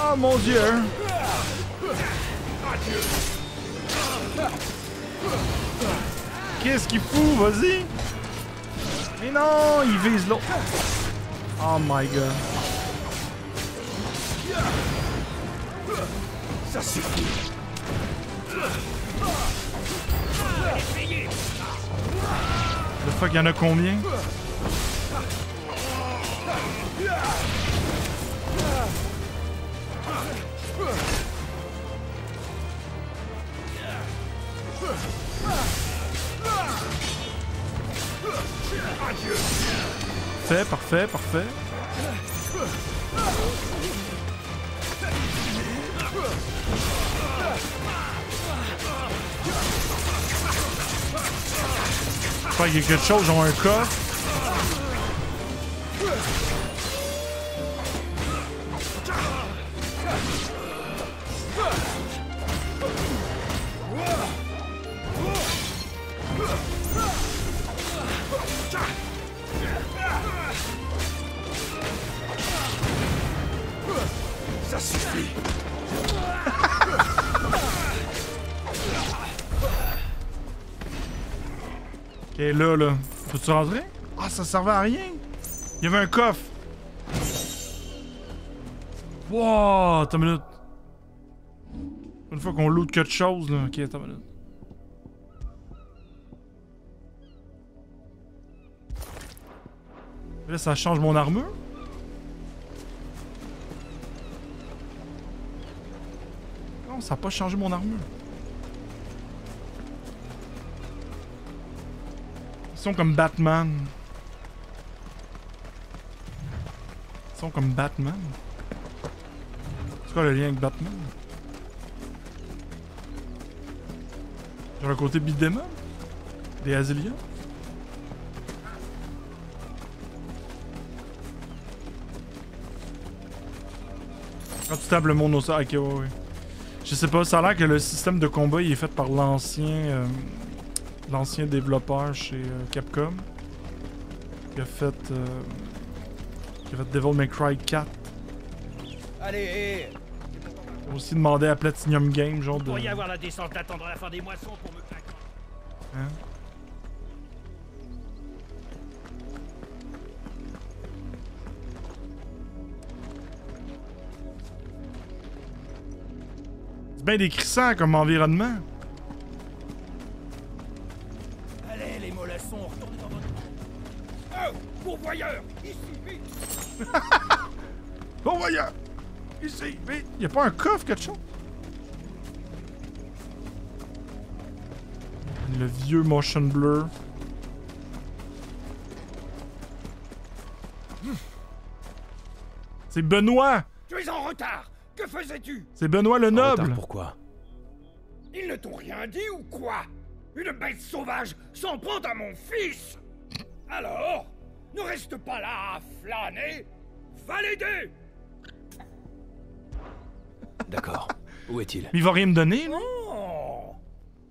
Oh mon dieu! Qu'est-ce qu'il fout? Vas-y! Mais non! Il vise l'autre! Oh my god. Ça suffit Le fuck, y'en a combien? Parfait, parfait, parfait. J'espère qu'il y a quelque chose, genre un coffre. Ça suffit Ok, là, là. Peux-tu rentrer? Ah, ça servait à rien! Il y avait un coffre! Wow! Attends une minute. Une fois qu'on loot quelque chose, là. Ok, attends une minute. Là, ça change mon armure? Ça n'a pas changé mon armure. Ils sont comme Batman. Ils sont comme Batman. C'est quoi le lien avec Batman? Genre le côté up? Des Aziliens? Quand tu tapes le monde au. Ok, ouais, ouais. Je sais pas, ça a l'air que le système de combat il est fait par l'ancien. euh, l'ancien développeur chez euh, Capcom. Qui a fait. euh, qui a fait Devil May Cry 4. Allez, Il a aussi demandé à Platinum Games, genre de. pour y avoir la décence d'attendre la fin des moissons pour me claquer. Hein? Bien décrissant comme environnement. Allez, les mollassons, retournez dans votre... Oh, pourvoyeur Ici, vite (laughs) voyons! Ici, vite! Y a pas un coffre, quelque chose? Le vieux motion blur. C'est Benoît! Tu es en retard Que faisais-tu C'est Benoît le noble! pourquoi Ils ne t'ont rien dit ou quoi Une bête sauvage s'en prend à mon fils Alors Ne reste pas là à flâner Va l'aider D'accord. Où est-il? Il va rien me donner, là? Oh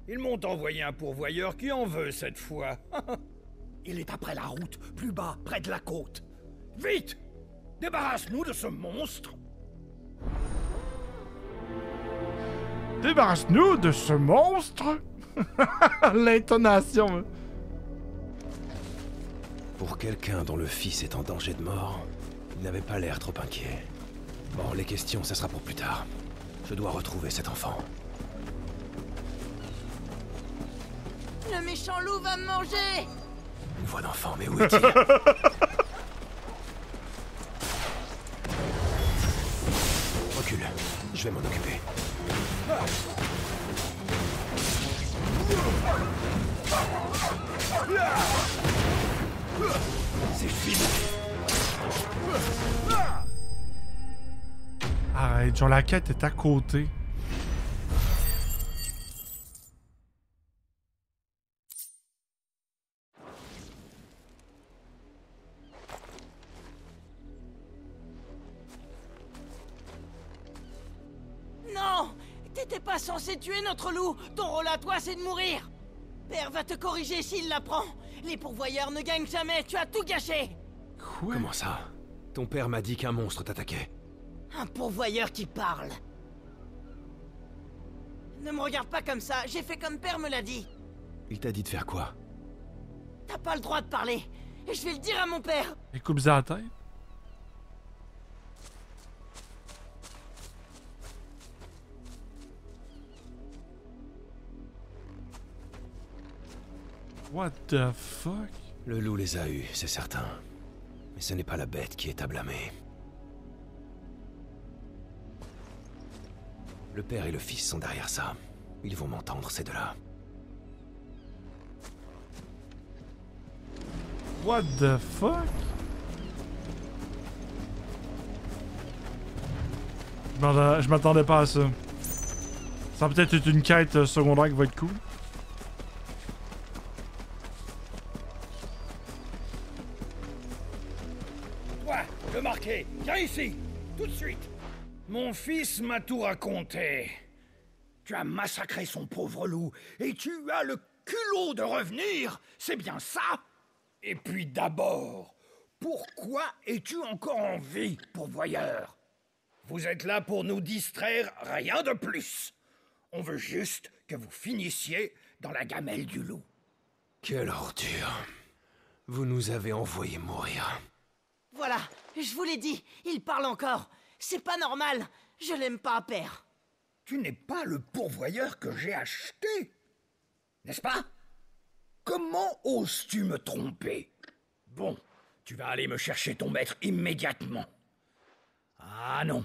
Ils m'ont envoyé un pourvoyeur qui en veut cette fois. (laughs) Il est après la route, plus bas, près de la côte. Vite Débarrasse-nous de ce monstre Débarrasse-nous de ce monstre! (laughs) L'intonation. Pour quelqu'un dont le fils est en danger de mort, il n'avait pas l'air trop inquiet. Bon, les questions, ça sera pour plus tard. Je dois retrouver cet enfant. Le méchant loup va me manger Une voix d'enfant, mais où est-il? Recule. Je vais m'en occuper. C'est fini Arrête, genre la quête est à côté. Loup Ton rôle à toi, c'est de mourir. Père va te corriger s'il l'apprend. Les pourvoyeurs ne gagnent jamais, tu as tout gâché. Comment ça? Ton père m'a dit qu'un monstre t'attaquait. Un pourvoyeur qui parle. Ne me regarde pas comme ça, j'ai fait comme père me l'a dit. Il t'a dit de faire quoi? T'as pas le droit de parler. Et je vais le dire à mon père. Et coupe ça à la tête. What the fuck? Le loup les a eus, c'est certain. Mais ce n'est pas la bête qui est à blâmer. Le père et le fils sont derrière ça. Ils vont m'entendre, ces deux-là. What the fuck? Je m'attendais- pas à ça. Ça va peut-être être une quête secondaire qui va être cool. Viens ici, tout de suite. Mon fils m'a tout raconté. Tu as massacré son pauvre loup et tu as le culot de revenir, c'est bien ça Et puis d'abord, pourquoi es-tu encore en vie, pourvoyeur? Vous êtes là pour nous distraire, rien de plus. On veut juste que vous finissiez dans la gamelle du loup. Quelle ordure. Vous nous avez envoyé mourir. Voilà, je vous l'ai dit, il parle encore. C'est pas normal. Je l'aime pas, père. Tu n'es pas le pourvoyeur que j'ai acheté. N'est-ce pas? Comment oses-tu me tromper? Bon, tu vas aller me chercher ton maître immédiatement. Ah non,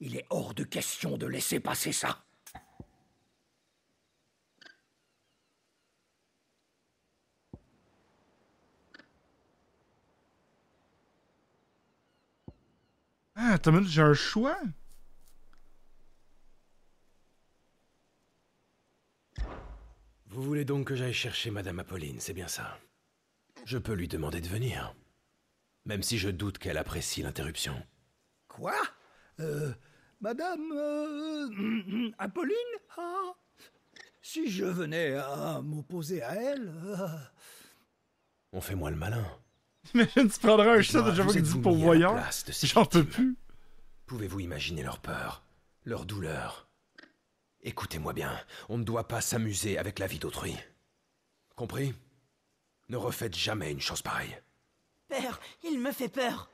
il est hors de question de laisser passer ça. Ah, attends une j'ai un choix. Vous voulez donc que j'aille chercher Madame Apolline, c'est bien ça Je peux lui demander de venir. Même si je doute qu'elle apprécie l'interruption. Quoi? Euh. Madame. euh, (clears throat) Apolline? Ah Si je venais à m'opposer à elle. euh, On fait moi le malin. Imagine, tu prendrais un shot de chaque fois vous qu'il dit êtes-vous pour mis à la voyeur. place de ces J'en peux plus. Pouvez-vous imaginer leur peur, leur douleur? Écoutez-moi bien, on ne doit pas s'amuser avec la vie d'autrui. Compris? Ne refaites jamais une chose pareille. Père, il me fait peur.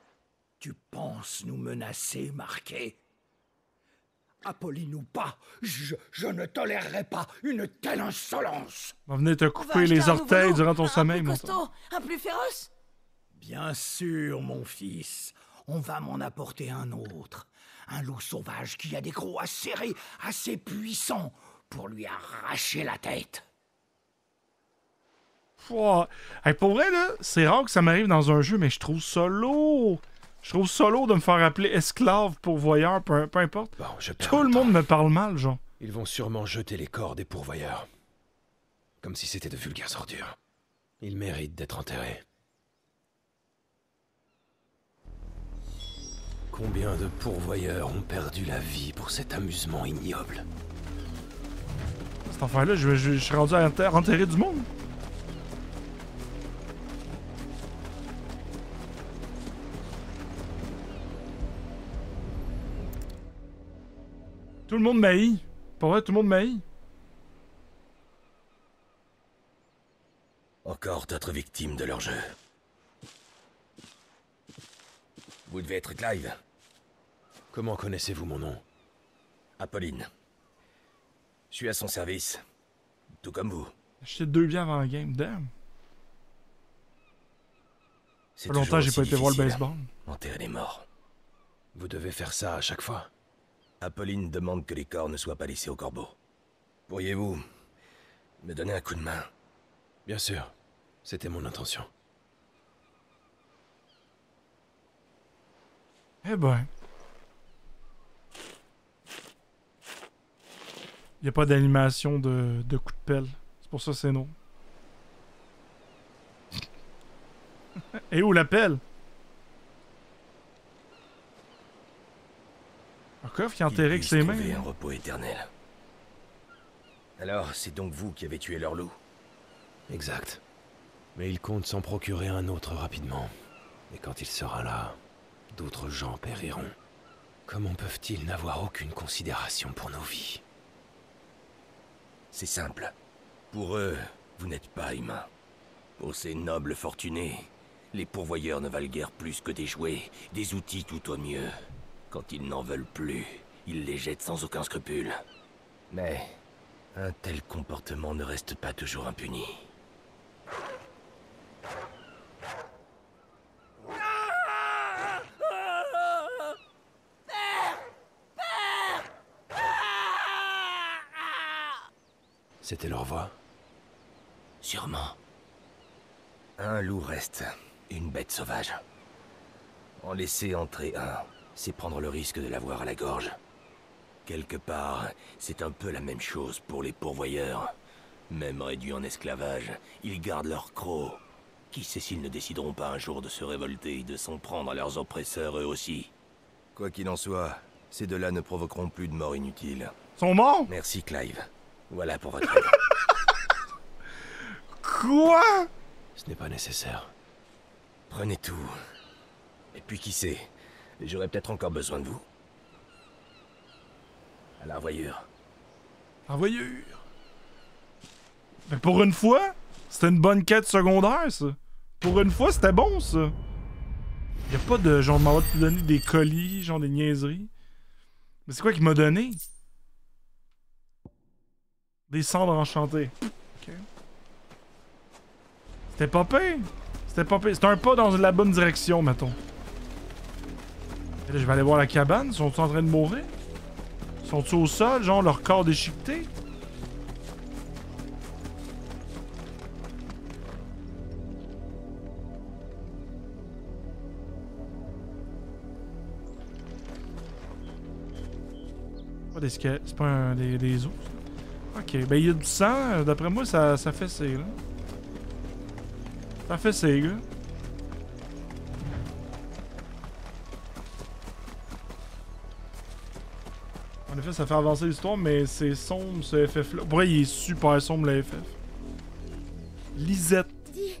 Tu penses nous menacer, Marquet? Apolline ou pas, je, je ne tolérerai pas une telle insolence. On va venir te couper les orteils durant ton un sommeil, plus mon un plus féroce. Bien sûr, mon fils. On va m'en apporter un autre. Un loup sauvage qui a des crocs acérés, assez puissants pour lui arracher la tête. Pouah. Hey, pour vrai, là, c'est rare que ça m'arrive dans un jeu, mais je trouve ça lourd. Je trouve ça lourd de me faire appeler esclave, pourvoyeur, peu, peu importe. je perds Tout le monde me parle mal, genre. Ils vont sûrement jeter les corps des pourvoyeurs. Comme si c'était de vulgaires ordures. Ils méritent d'être enterrés. Combien de pourvoyeurs ont perdu la vie pour cet amusement ignoble Cette affaire-là, je, je, je suis rendu à enter- enterrer du monde. Tout le monde m'haït. Pour vrai, tout le monde m'haït. Encore d'autres victimes de leur jeu. Vous devez être Clive. Comment connaissez-vous mon nom? Apolline. Je suis à son service. Tout comme vous. J'étais deux biens avant la game, damn. C'est Pas longtemps, j'ai pas été voir le baseball. Enterrer les morts. Vous devez faire ça à chaque fois. Apolline demande que les corps ne soient pas laissés au corbeau. Pourriez-vous me donner un coup de main? Bien sûr. C'était mon intention. Eh ben. Y a pas d'animation de, de coup de pelle. C'est pour ça que c'est non. (laughs) Et où la pelle? Un coffre qui est enterré avec ses mains. trouver hein. un repos éternel. Alors, c'est donc vous qui avez tué leur loup? Exact. Mais ils comptent s'en procurer un autre rapidement. Et quand il sera là, d'autres gens périront. Comment peuvent-ils n'avoir aucune considération pour nos vies? C'est simple. Pour eux, vous n'êtes pas humain. Pour ces nobles fortunés, les pourvoyeurs ne valent guère plus que des jouets, des outils tout au mieux. Quand ils n'en veulent plus, ils les jettent sans aucun scrupule. Mais un tel comportement ne reste pas toujours impuni. C'était leur voix Sûrement. Un loup reste, une bête sauvage. En laisser entrer un, c'est prendre le risque de l'avoir à la gorge. Quelque part, c'est un peu la même chose pour les pourvoyeurs. Même réduits en esclavage, ils gardent leur croc. Qui sait s'ils ne décideront pas un jour de se révolter et de s'en prendre à leurs oppresseurs eux aussi. Quoi qu'il en soit, ces deux-là ne provoqueront plus de mort inutile. Sont morts? Merci Clive. Voilà pour votre aide. (laughs) Quoi? Ce n'est pas nécessaire. Prenez tout. Et puis qui sait, j'aurai peut-être encore besoin de vous. À la revoyure. Voyure? Mais pour une fois, C'était une bonne quête secondaire, ça. Pour une fois, c'était bon, ça. Y a pas de genre, m'en va te donner des colis, genre des niaiseries. Mais c'est quoi qu'il m'a donné? Des cendres enchantées. Ok. C'était pas pire. C'était pas pire. C'était un pas dans la bonne direction, mettons. Et là, je vais aller voir la cabane. Sont-ils en train de mourir? Sont-ils au sol, genre leur corps déchiqueté? Pas des squelettes, c'est pas un, des, des os. Ok, ben il y a du sang, d'après moi ça, ça fait c'est là. Ça fait c'est là. En effet, ça fait avancer l'histoire, mais c'est sombre ce FF là. Pour vrai, il est super sombre le FF. Lisette, Dis,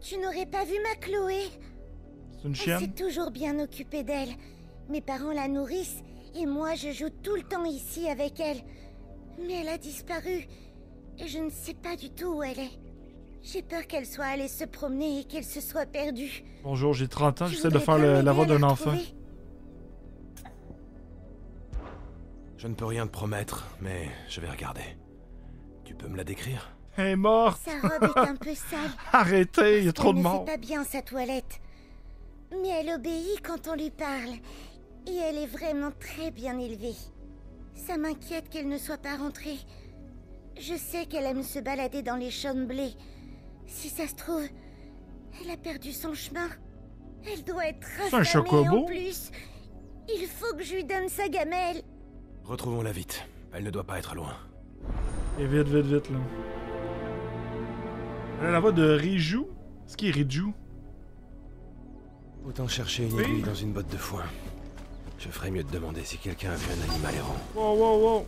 tu n'aurais pas vu ma Chloé? C'est une Elle chienne? s'est toujours bien occupée d'elle. Mes parents la nourrissent et moi je joue tout le temps ici avec elle. Mais elle a disparu et je ne sais pas du tout où elle est. J'ai peur qu'elle soit allée se promener et qu'elle se soit perdue. Bonjour, j'ai 30 ans, Je j'essaie de faire le- la voix d'un enfant. Je ne peux rien te promettre, mais je vais regarder. Tu peux me la décrire? Elle est morte! Sa robe est un peu (laughs) sale. Arrêtez, il y a trop elle de ne morts. fait pas bien sa toilette. Mais elle obéit quand on lui parle. Et elle est vraiment très bien élevée. Ça m'inquiète qu'elle ne soit pas rentrée. Je sais qu'elle aime se balader dans les champs de blé. Si ça se trouve, elle a perdu son chemin. Elle doit être C'est un affamée chocobo? en plus. Il faut que je lui donne sa gamelle. Retrouvons-la vite. Elle ne doit pas être loin. Et vite, vite, vite, là. Elle a la voix de Riju. Ce qui est Riju? Autant chercher une Oui. aiguille dans une botte de foin. Je ferais mieux de demander si quelqu'un a vu un animal errant. Wow, wow, wow.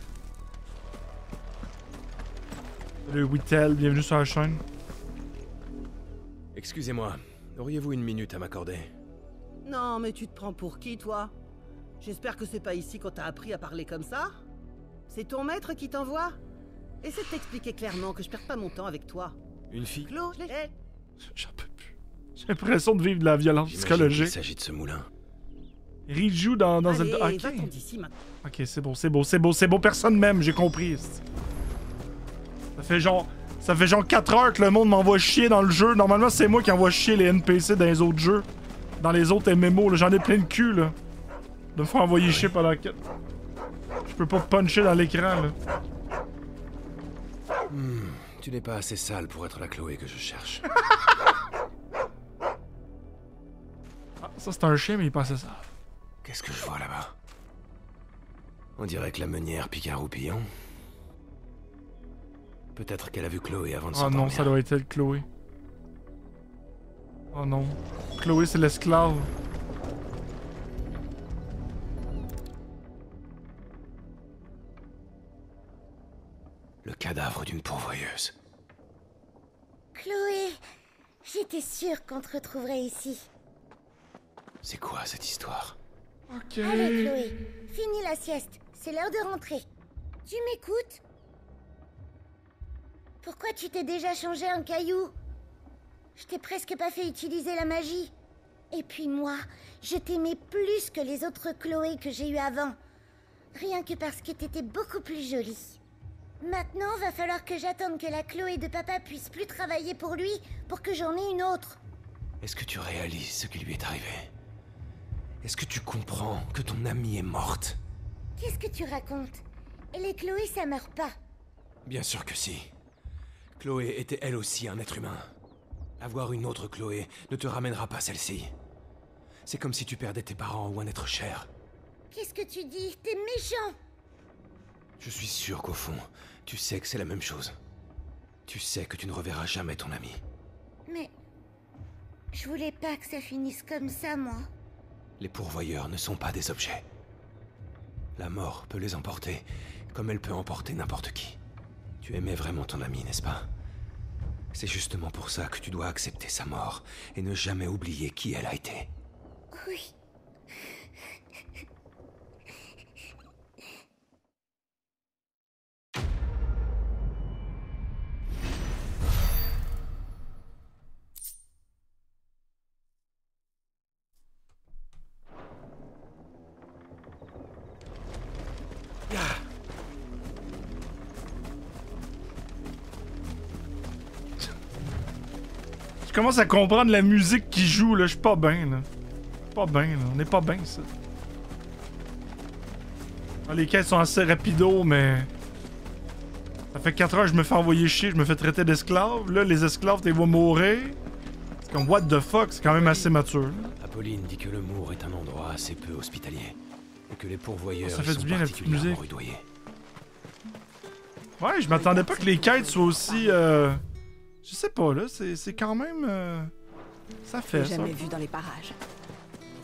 Salut Whittel, bienvenue sur la chaîne. Excusez-moi, auriez-vous une minute à m'accorder? Non, mais tu te prends pour qui, toi? J'espère que c'est pas ici qu'on t'a appris à parler comme ça C'est ton maître qui t'envoie? Essaie de t'expliquer clairement que je perds pas mon temps avec toi. Une fille? Claude, je l'ai- J'en peux plus. J'ai l'impression de vivre de la violence psychologique. s'agit de ce moulin. Riju dans, dans Allez, Zelda. Ok. va-t'en d'ici maintenant. Ok, c'est beau, c'est beau, c'est beau, c'est beau, personne même, j'ai compris. Ça fait genre. Ça fait genre 4 heures que le monde m'envoie chier dans le jeu. Normalement, c'est moi qui envoie chier les NPC dans les autres jeux. Dans les autres MMO, là. J'en ai plein le cul, là. De me faire envoyer chier pendant que. Je peux pas puncher dans l'écran, là. Hmm, tu n'es pas assez sale pour être la Chloé que je cherche. (laughs) Ah, ça, c'est un chien, mais il passait ça. Qu'est-ce que je vois là-bas? On dirait que la meunière pique un roupillon. Peut-être qu'elle a vu Chloé avant de Oh non, s'endormir. ça doit être elle, Chloé. Oh non. Chloé, c'est l'esclave. Le cadavre d'une pourvoyeuse. Chloé, j'étais sûre qu'on te retrouverait ici. C'est quoi cette histoire? Ok. Allez, Chloé, finis la sieste. C'est l'heure de rentrer. Tu m'écoutes? Pourquoi tu t'es déjà changé en caillou? Je t'ai presque pas fait utiliser la magie. Et puis moi, je t'aimais plus que les autres Chloé que j'ai eu avant. Rien que parce que t'étais beaucoup plus jolie. Maintenant, va falloir que j'attende que la Chloé de papa puisse plus travailler pour lui pour que j'en ai une autre. Est-ce que tu réalises ce qui lui est arrivé? Est-ce que tu comprends que ton amie est morte? Qu'est-ce que tu racontes? Et les Chloé, ça meurt pas. Bien sûr que si. Chloé était elle aussi un être humain. Avoir une autre Chloé ne te ramènera pas celle-ci. C'est comme si tu perdais tes parents ou un être cher. Qu'est-ce que tu dis? T'es méchant Je suis sûr qu'au fond, tu sais que c'est la même chose. Tu sais que tu ne reverras jamais ton ami. Mais... Je voulais pas que ça finisse comme ça, moi. Les pourvoyeurs ne sont pas des objets. La mort peut les emporter, comme elle peut emporter n'importe qui. Tu aimais vraiment ton ami, n'est-ce pas? C'est justement pour ça que tu dois accepter sa mort et ne jamais oublier qui elle a été. Oui. Commence à comprendre la musique qui joue, là. Je suis pas bien, là. Pas bien, là. On est pas bien, ça. Ah, les quêtes sont assez rapido, mais... Ça fait 4 heures que je me fais envoyer chier, je me fais traiter d'esclave. Là, les esclaves, ils vont mourir. C'est comme, what the fuck, c'est quand même assez mature. Apolline dit que le Mour est un endroit assez peu hospitalier. Et que les pourvoyeurs Ça fait du bien, la petite musique. Ouais, je m'attendais pas que les quêtes soient aussi. Euh... Je sais pas, là. C'est c'est quand même. euh, Ça fait ça. jamais vu dans les parages.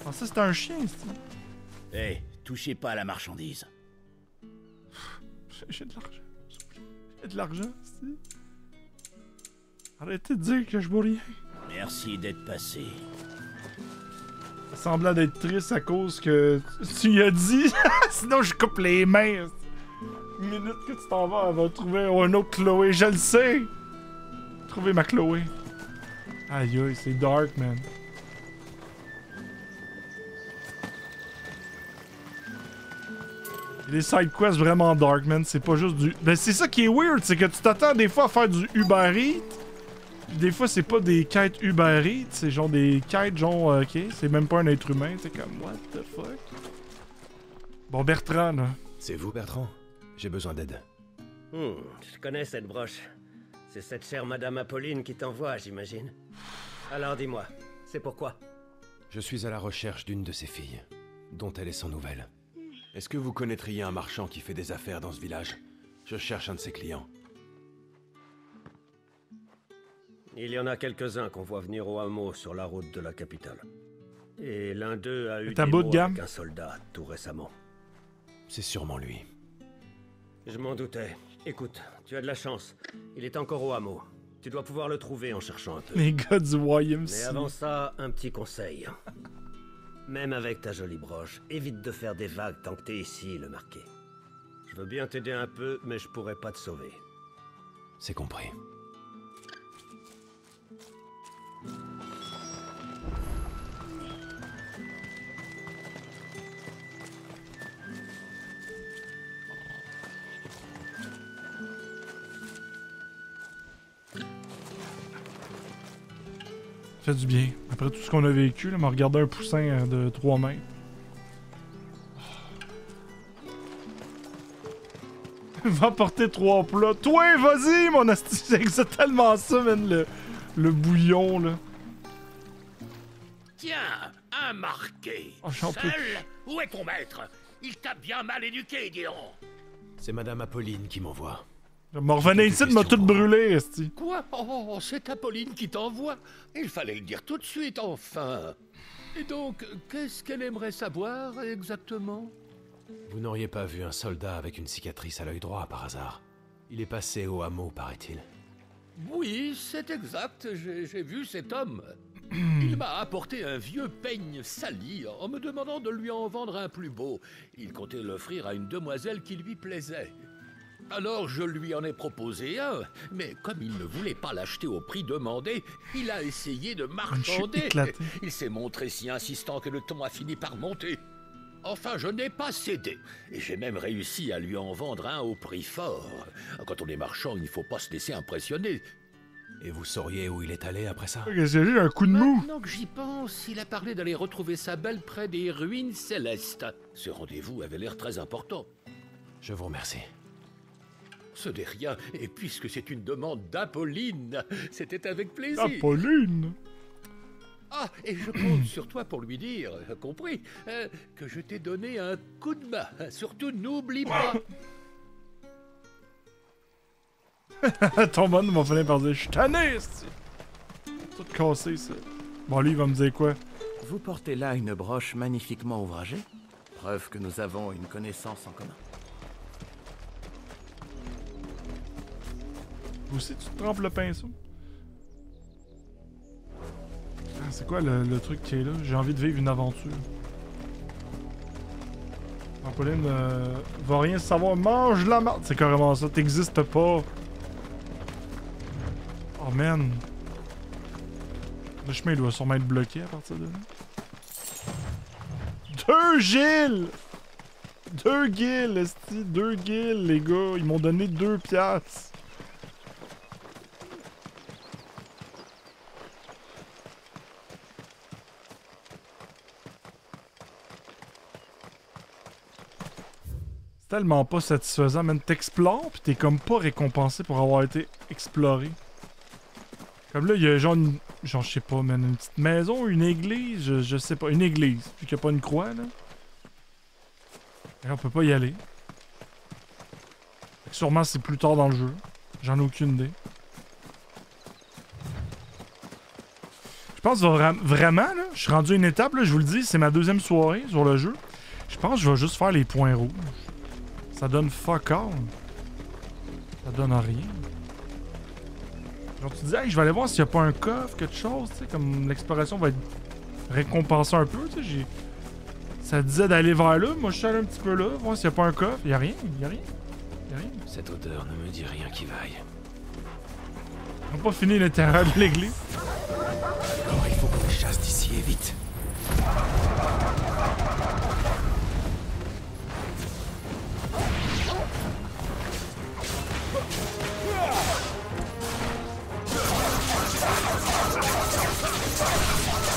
Ah, ça, c'est un chien. Hé, touchez pas à la marchandise. J'ai- de l'argent. J'ai de l'argent, si. Arrêtez de dire que je bois rien. Merci d'être passé. Ça semblait d'être triste à cause que tu y as dit. (laughs) Sinon, je coupe les mains. Une minute que tu t'en vas, elle va trouver un autre Chloé. Je le sais. Trouver ma Chloé. Aïe aïe, c'est dark, man. Les side quests vraiment dark, man. C'est pas juste du. Ben, c'est ça qui est weird, c'est que tu t'attends des fois à faire du Uber Eats. Puis des fois, c'est pas des quêtes Uber Eats, c'est genre des quêtes, genre, euh, ok, c'est même pas un être humain, c'est comme, what the fuck? Bon, Bertrand, là. C'est vous, Bertrand? J'ai besoin d'aide. Hmm, je connais cette broche. C'est cette chère Madame Apolline qui t'envoie, j'imagine. Alors dis-moi, c'est pourquoi? Je suis à la recherche d'une de ses filles, dont elle est sans nouvelles. Est-ce que vous connaîtriez un marchand qui fait des affaires dans ce village? Je cherche un de ses clients. Il y en a quelques-uns qu'on voit venir au hameau sur la route de la capitale. Et l'un d'eux a eu des bout de mots gamme. avec un soldat tout récemment. C'est sûrement lui. Je m'en doutais. Écoute, tu as de la chance. Il est encore au hameau. Tu dois pouvoir le trouver en cherchant un peu. Les gars du YMCA. Mais avant ça, un petit conseil. Même avec ta jolie broche, évite de faire des vagues tant que t'es ici, le marqué. Je veux bien t'aider un peu, mais je pourrais pas te sauver. C'est compris. Ça fait du bien. Après tout ce qu'on a vécu, là, m'a regardé un poussin euh, de 3 mètres. (laughs) Va porter trois plats. Toi, vas-y, mon asti. C'est (laughs) tellement ça, man, le, le bouillon, là. Tiens, un marqué. Oh, Seul Où est ton maître? Il t'a bien mal éduqué, dis donc. C'est Madame Apolline qui m'envoie. Je m'en revenais ici de m'a tout brûlé, esti. Quoi? Oh, c'est Apolline qui t'envoie Il fallait le dire tout de suite, enfin. Et donc, qu'est-ce qu'elle aimerait savoir exactement? Vous n'auriez pas vu un soldat avec une cicatrice à l'œil droit par hasard? Il est passé au hameau, paraît-il. Oui, c'est exact, j'ai vu cet homme. (clears throat) Il m'a apporté un vieux peigne sali en me demandant de lui en vendre un plus beau. Il comptait l'offrir à une demoiselle qui lui plaisait. Alors je lui en ai proposé un, mais comme il ne voulait pas l'acheter au prix demandé, il a essayé de marchander. Il s'est montré si insistant que le ton a fini par monter. Enfin, je n'ai pas cédé, et j'ai même réussi à lui en vendre un au prix fort. Quand on est marchand, il ne faut pas se laisser impressionner. Et vous sauriez où il est allé après ça? J'ai un coup de mou. Maintenant que j'y pense, il a parlé d'aller retrouver sa belle près des ruines célestes. Ce rendez-vous avait l'air très important. Je vous remercie. Ce n'est rien, et puisque c'est une demande d'Apolline, c'était avec plaisir. Apolline. Ah, et je compte (clears throat) sur toi pour lui dire, compris, euh, que je t'ai donné un coup de main. Surtout, n'oublie pas. (laughs) Ton bonne m'a fini par dire Je suis. Tout cassé, ça. Bon, lui, il va me dire quoi? Vous portez là une broche magnifiquement ouvragée Preuve que nous avons une connaissance en commun. Aussi, tu trempes le pinceau Ah, c'est quoi le, truc qui est là? J'ai envie de vivre une aventure. Pauline euh, va rien savoir. Mange la marde. C'est carrément ça. T'existes pas. Oh man. Le chemin doit sûrement être bloqué à partir de là. Deux Gilles! Deux Gilles, esti. Deux Gilles, les gars. Ils m'ont donné deux piastres. Tellement pas satisfaisant, même t'explores pis t'es comme pas récompensé pour avoir été exploré. Comme là, il y a genre, une, genre je sais pas, man, une petite maison, une église, je, sais pas, une église, vu qu'il y a pas une croix là. Et on peut pas y aller. Sûrement c'est plus tard dans le jeu. J'en ai aucune idée. Je pense vra- vraiment, là, je suis rendu à une étape, là, je vous le dis, c'est ma deuxième soirée sur le jeu. Je pense que je vais juste faire les points rouges. Ça donne fuck all. Ça donne rien. Genre tu dis, hey, je vais aller voir s'il n'y a pas un coffre, quelque chose, tu sais, comme l'exploration va être récompensée un peu, tu sais, j'ai... Ça disait d'aller vers là, moi je suis allé un petit peu là, voir s'il n'y a pas un coffre, il y a rien, il y a rien. Y a rien. Cette odeur ne me dit rien qui vaille. On n'a pas fini l'intérieur de l'église. Alors il faut qu'on les chasse d'ici et vite.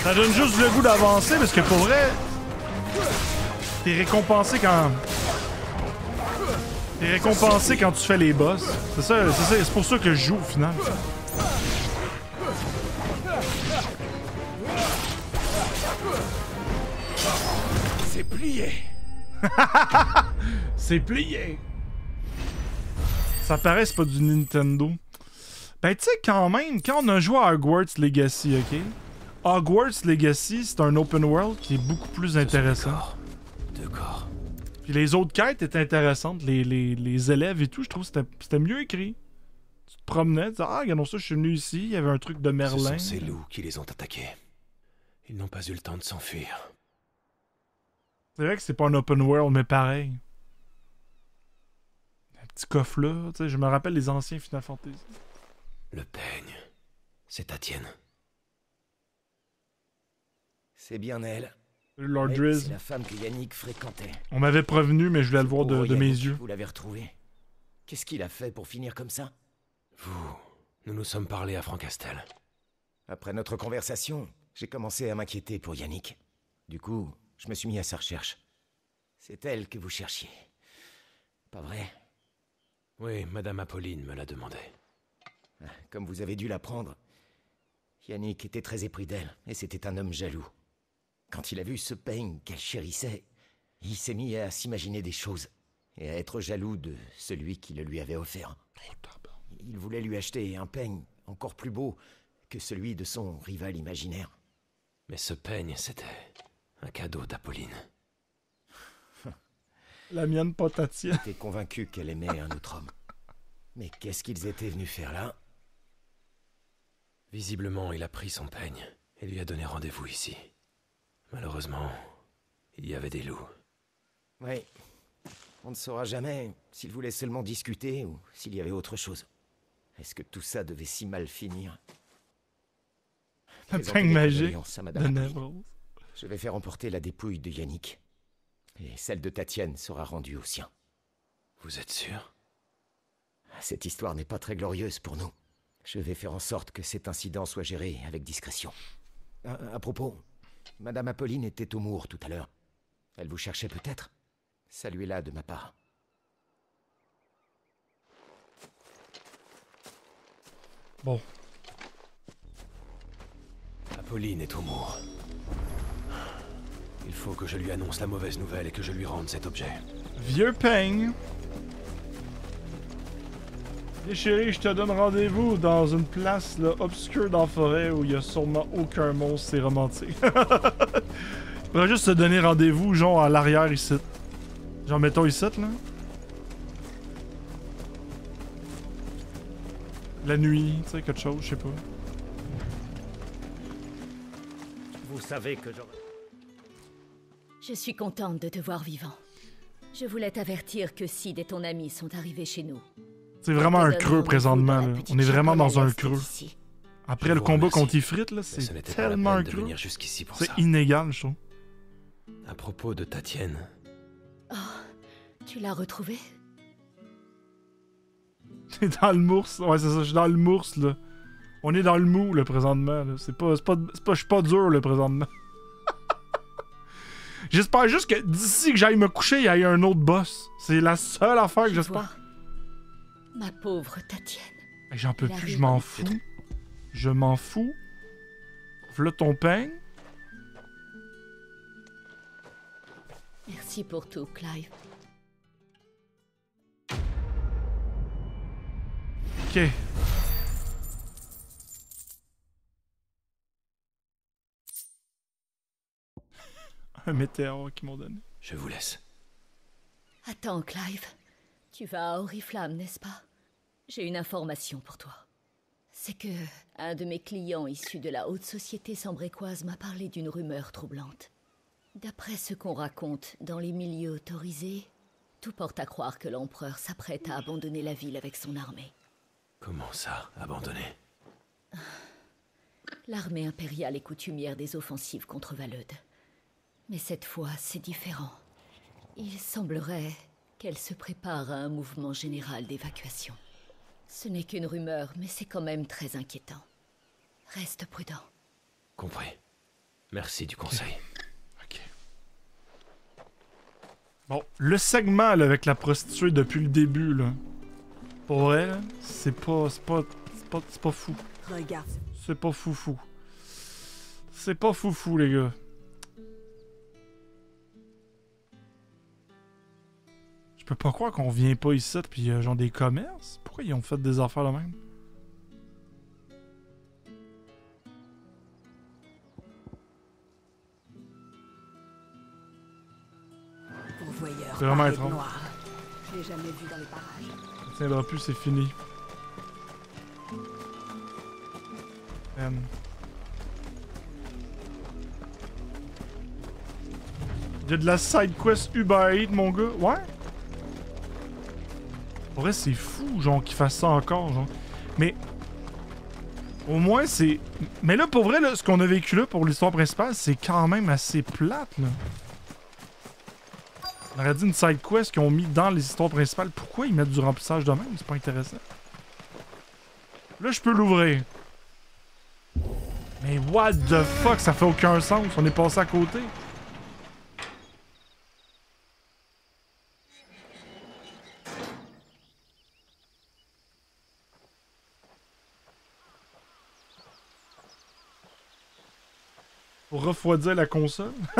Ça donne juste le goût d'avancer parce que pour vrai, t'es récompensé quand. T'es récompensé quand tu fais les boss. C'est ça, c'est ça, c'est pour ça que je joue au final. C'est plié. (laughs) c'est plié. Ça paraît c'est pas du Nintendo. Ben tu sais quand même, quand on a joué à Hogwarts Legacy, ok? Hogwarts Legacy, c'est un open world qui est beaucoup plus intéressant. D'accord. Puis les autres quêtes étaient intéressantes, les, les, les élèves et tout, je trouve que c'était- mieux écrit. Tu te promenais, tu disais, ah, regardons ça, je suis venu ici, il y avait un truc de Ce Merlin. sont ces loups qui les ont attaqués. Ils n'ont pas eu le temps de s'enfuir. C'est vrai que c'est pas un open world, mais pareil. Un petit coffre là, tu sais, je me rappelle les anciens Final Fantasy. Le peigne. C'est ta tienne. C'est bien elle. Lord Driz. La femme que Yannick fréquentait. On m'avait prévenu, mais je voulais le voir de, Pauvre de mes yeux. Vous l'avez retrouvé. Qu'est-ce qu'il a fait pour finir comme ça? Vous, nous nous sommes parlé à Francastel. Après notre conversation, j'ai commencé à m'inquiéter pour Yannick. Du coup, je me suis mis à sa recherche. C'est elle que vous cherchiez. Pas vrai? Oui, Madame Apolline me l'a demandé. Comme vous avez dû l'apprendre, Yannick était très épris d'elle, et c'était un homme jaloux. Quand il a vu ce peigne qu'elle chérissait, il s'est mis à s'imaginer des choses, et à être jaloux de celui qui le lui avait offert. Il voulait lui acheter un peigne encore plus beau que celui de son rival imaginaire. Mais ce peigne, c'était un cadeau d'Apolline. La mienne Potatia. J'étais convaincu qu'elle aimait un autre homme. Mais qu'est-ce qu'ils étaient venus faire là? Visiblement, il a pris son peigne et lui a donné rendez-vous ici. Malheureusement, il y avait des loups. Oui. On ne saura jamais s'ils voulaient seulement discuter ou s'il y avait autre chose. Est-ce que tout ça devait si mal finir? Peigne mes magique de. Je vais faire emporter la dépouille de Yannick. Et celle de Tatiane sera rendue au sien. Vous êtes sûr? Cette histoire n'est pas très glorieuse pour nous. Je vais faire en sorte que cet incident soit géré avec discrétion. À, à propos, Madame Apolline était au Mour tout à l'heure. Elle vous cherchait peut-être? Saluez-la de ma part. Bon. Apolline est au Mour. Il faut que je lui annonce la mauvaise nouvelle et que je lui rende cet objet. Vieux peigne. Et chérie, je te donne rendez-vous dans une place là, obscure dans la forêt où il y a sûrement aucun monstre, c'est romantique. (laughs) Il faudrait juste se donner rendez-vous, genre à l'arrière ici. Genre, mettons ici, là. La nuit, tu sais, quelque chose, je sais pas. Vous savez que j'aurais... Je suis contente de te voir vivant. Je voulais t'avertir que Sid et ton ami sont arrivés chez nous. C'est vraiment un creux présentement, là. On est vraiment dans un creux. Après Je le combat contre Ifrit, là, c'est tellement un creux. C'est inégal, je trouve. À propos de Tatienne, Oh, tu l'as retrouvé (laughs) T'es dans le mours. Ouais, c'est ça, je suis dans le mours, là. On est dans le mou, là, présentement. là. C'est pas, c'est pas, c'est pas, je suis pas dur, là, présentement. J'espère juste que d'ici que j'aille me coucher, il y ait un autre boss. C'est la seule affaire que j'espère. Ma pauvre Tatienne. J'en peux plus, je m'en fous. Je m'en fous. V'là ton pain. Merci pour tout, Clive. Ok. Un météore qu'ils m'ont donné. Je vous laisse. Attends, Clive. Tu vas à Oriflamme, n'est-ce pas? J'ai une information pour toi. C'est que un de mes clients issus de la haute société sambrécoise m'a parlé d'une rumeur troublante. D'après ce qu'on raconte dans les milieux autorisés, tout porte à croire que l'empereur s'apprête à abandonner la ville avec son armée. Comment ça, abandonné L'armée impériale est coutumière des offensives contre Valeude. Mais cette fois, c'est différent. Il semblerait qu'elle se prépare à un mouvement général d'évacuation. Ce n'est qu'une rumeur, mais c'est quand même très inquiétant. Reste prudent. Compris. Merci du conseil. (laughs) Bon, le segment là, avec la prostituée depuis le début, là. Pour vrai, c'est pas. C'est pas. C'est pas, c'est pas fou. Regarde. C'est pas foufou. C'est pas foufou, les gars. Peux pas croire qu'on vient pas ici puis euh, genre des commerces. Pourquoi ils ont fait des affaires là même? C'est vraiment étrange. noir. Je l'ai jamais vu dans les parages. Ça tiendra plus, c'est fini. Man. Il y a de la side quest Uber Eats, mon gars. Ouais? En vrai, c'est fou, genre, qu'ils fassent ça encore, genre. Mais. Au moins, c'est. Mais là, pour vrai, là, ce qu'on a vécu là pour l'histoire principale, c'est quand même assez plate, là. On aurait dit une side quest qu'ils ont mis dans les histoires principales. Pourquoi ils mettent du remplissage de même? C'est pas intéressant. Là, je peux l'ouvrir. Mais what the fuck? Ça fait aucun sens. On est passé à côté. Refroidir la console. (laughs)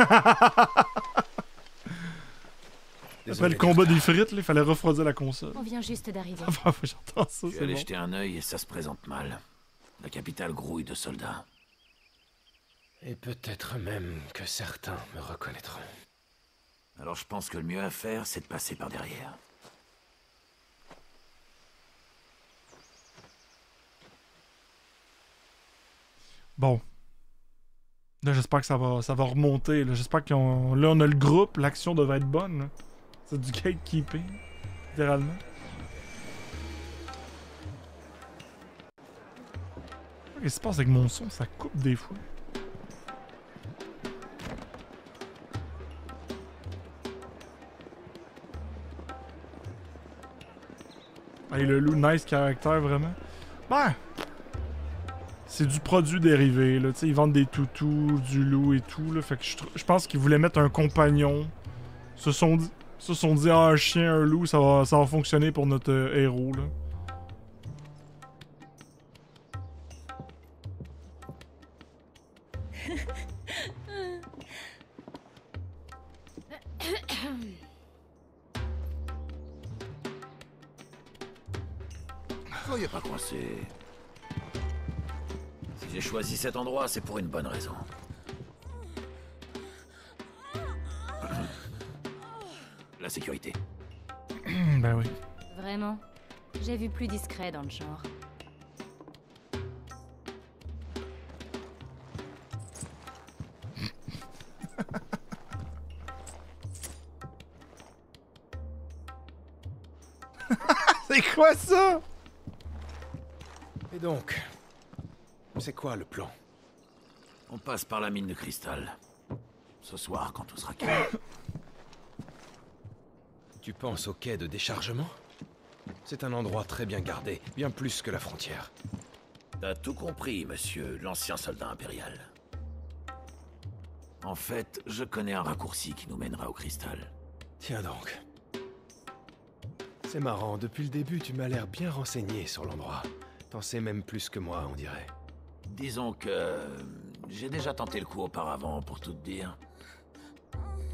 Après le combat des frites, là, il fallait refroidir la console. On vient juste d'arriver. (laughs) J'entends ça, Je c'est allé bon. jeter un œil et ça se présente mal. La capitale grouille de soldats. Et peut-être même que certains me reconnaîtront. Alors je pense que le mieux à faire, c'est de passer par derrière. Bon. Là, j'espère que ça va, ça va remonter. J'espère qu'on. Là, on a le groupe. L'action devrait être bonne. C'est du gatekeeping. Littéralement. Qu'est-ce qui se passe avec mon son? Ça coupe des fois. Hey, le loup, nice caractère, vraiment. Ben, c'est du produit dérivé, là. Tu sais, ils vendent des toutous, du loup et tout, là. Fait que je, pense qu'ils voulaient mettre un compagnon. Se sont se sont dit, ah, un chien, un loup, ça va, ça va fonctionner pour notre euh, héros, là. (coughs) Soyez pas coincé. J'ai choisi cet endroit, c'est pour une bonne raison. La sécurité. ben oui. Vraiment J'ai vu plus discret dans le genre. (laughs) C'est quoi ça? Et donc, c'est quoi le plan? On passe par la mine de cristal. Ce soir, quand tout sera calme. Tu penses au quai de déchargement? C'est un endroit très bien gardé, bien plus que la frontière. T'as tout compris, monsieur l'ancien soldat impérial. En fait, je connais un raccourci qui nous mènera au cristal. Tiens donc. C'est marrant, depuis le début, tu m'as l'air bien renseigné sur l'endroit. T'en sais même plus que moi, on dirait. Disons que euh, j'ai déjà tenté le coup auparavant, pour tout te dire.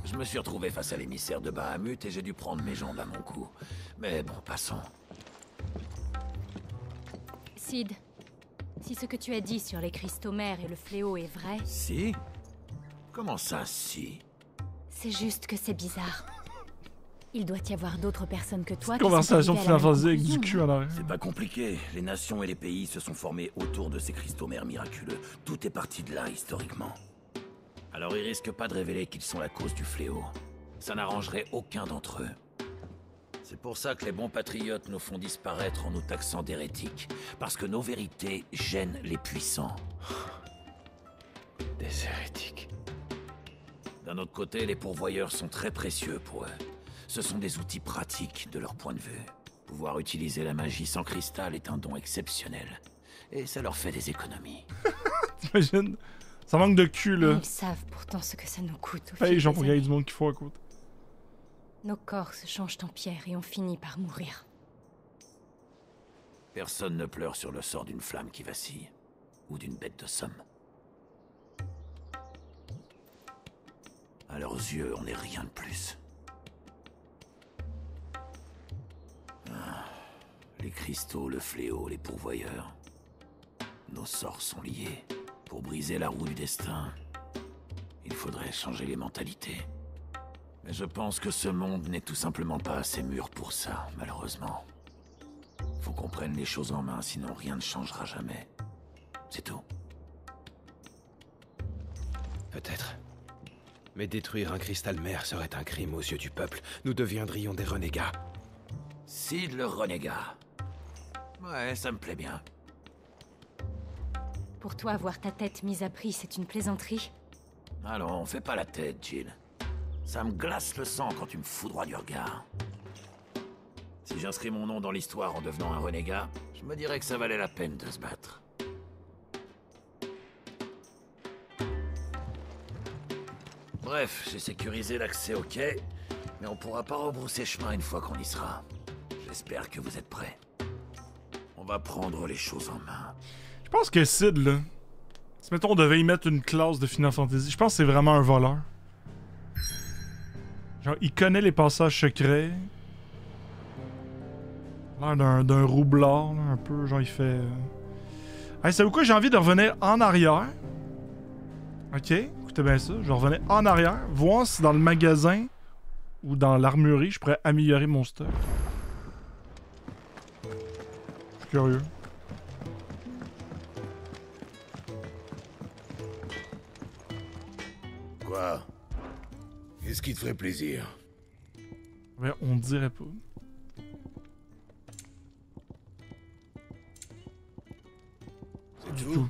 Je me suis retrouvé face à l'émissaire de Bahamut et j'ai dû prendre mes jambes à mon cou. Mais bon, passons. Sid, si ce que tu as dit sur les cristaux mères et le fléau est vrai... Si? Comment ça, si? C'est juste que c'est bizarre. Il doit y avoir d'autres personnes que toi. Conversation avec du cul arrière. C'est pas compliqué. Les nations et les pays se sont formés autour de ces cristaux mères miraculeux. Tout est parti de là, historiquement. Alors ils risquent pas de révéler qu'ils sont la cause du fléau. Ça n'arrangerait aucun d'entre eux. C'est pour ça que les bons patriotes nous font disparaître en nous taxant d'hérétiques. Parce que nos vérités gênent les puissants. Des hérétiques. D'un autre côté, les pourvoyeurs sont très précieux pour eux. Ce sont des outils pratiques de leur point de vue. Pouvoir utiliser la magie sans cristal est un don exceptionnel. Et ça leur fait des économies. (laughs) T'imagines? Ça manque de cul, là. Ils savent pourtant ce que ça nous coûte. Au Hey, du monde qu'il faut à côté. Nos corps se changent en pierre et on finit par mourir. Personne ne pleure sur le sort d'une flamme qui vacille. Ou d'une bête de somme. À leurs yeux, on n'est rien de plus. Les cristaux, le fléau, les pourvoyeurs. Nos sorts sont liés. Pour briser la roue du destin, il faudrait changer les mentalités. Mais je pense que ce monde n'est tout simplement pas assez mûr pour ça, malheureusement. Faut qu'on prenne les choses en main, sinon rien ne changera jamais. C'est tout. Peut-être. Mais détruire un cristal mère serait un crime aux yeux du peuple. Nous deviendrions des renégats. Sid le renégat. Ouais, ça me plaît bien. Pour toi, voir ta tête mise à prix, c'est une plaisanterie Allons, fais pas la tête, Jill. Ça me glace le sang quand tu me foudroies du regard. Si j'inscris mon nom dans l'histoire en devenant un renégat, je me dirais que ça valait la peine de se battre. Bref, j'ai sécurisé l'accès au quai, mais on pourra pas rebrousser chemin une fois qu'on y sera. J'espère que vous êtes prêts. On va prendre les choses en main. Je pense que Sid, là. Si mettons, on devait y mettre une classe de Final Fantasy, je pense que c'est vraiment un voleur. Genre, il connaît les passages secrets. L'air d'un, roublard, là, un peu. Genre, il fait. euh, Hey, savez-vous quoi? J'ai envie de revenir en arrière. Ok, écoutez bien ça. Je revenais en arrière, voir si dans le magasin ou dans l'armurerie, je pourrais améliorer mon stock. Curieux. Quoi? Qu'est-ce qui te ferait plaisir? On dirait pas. C'est tout? tout.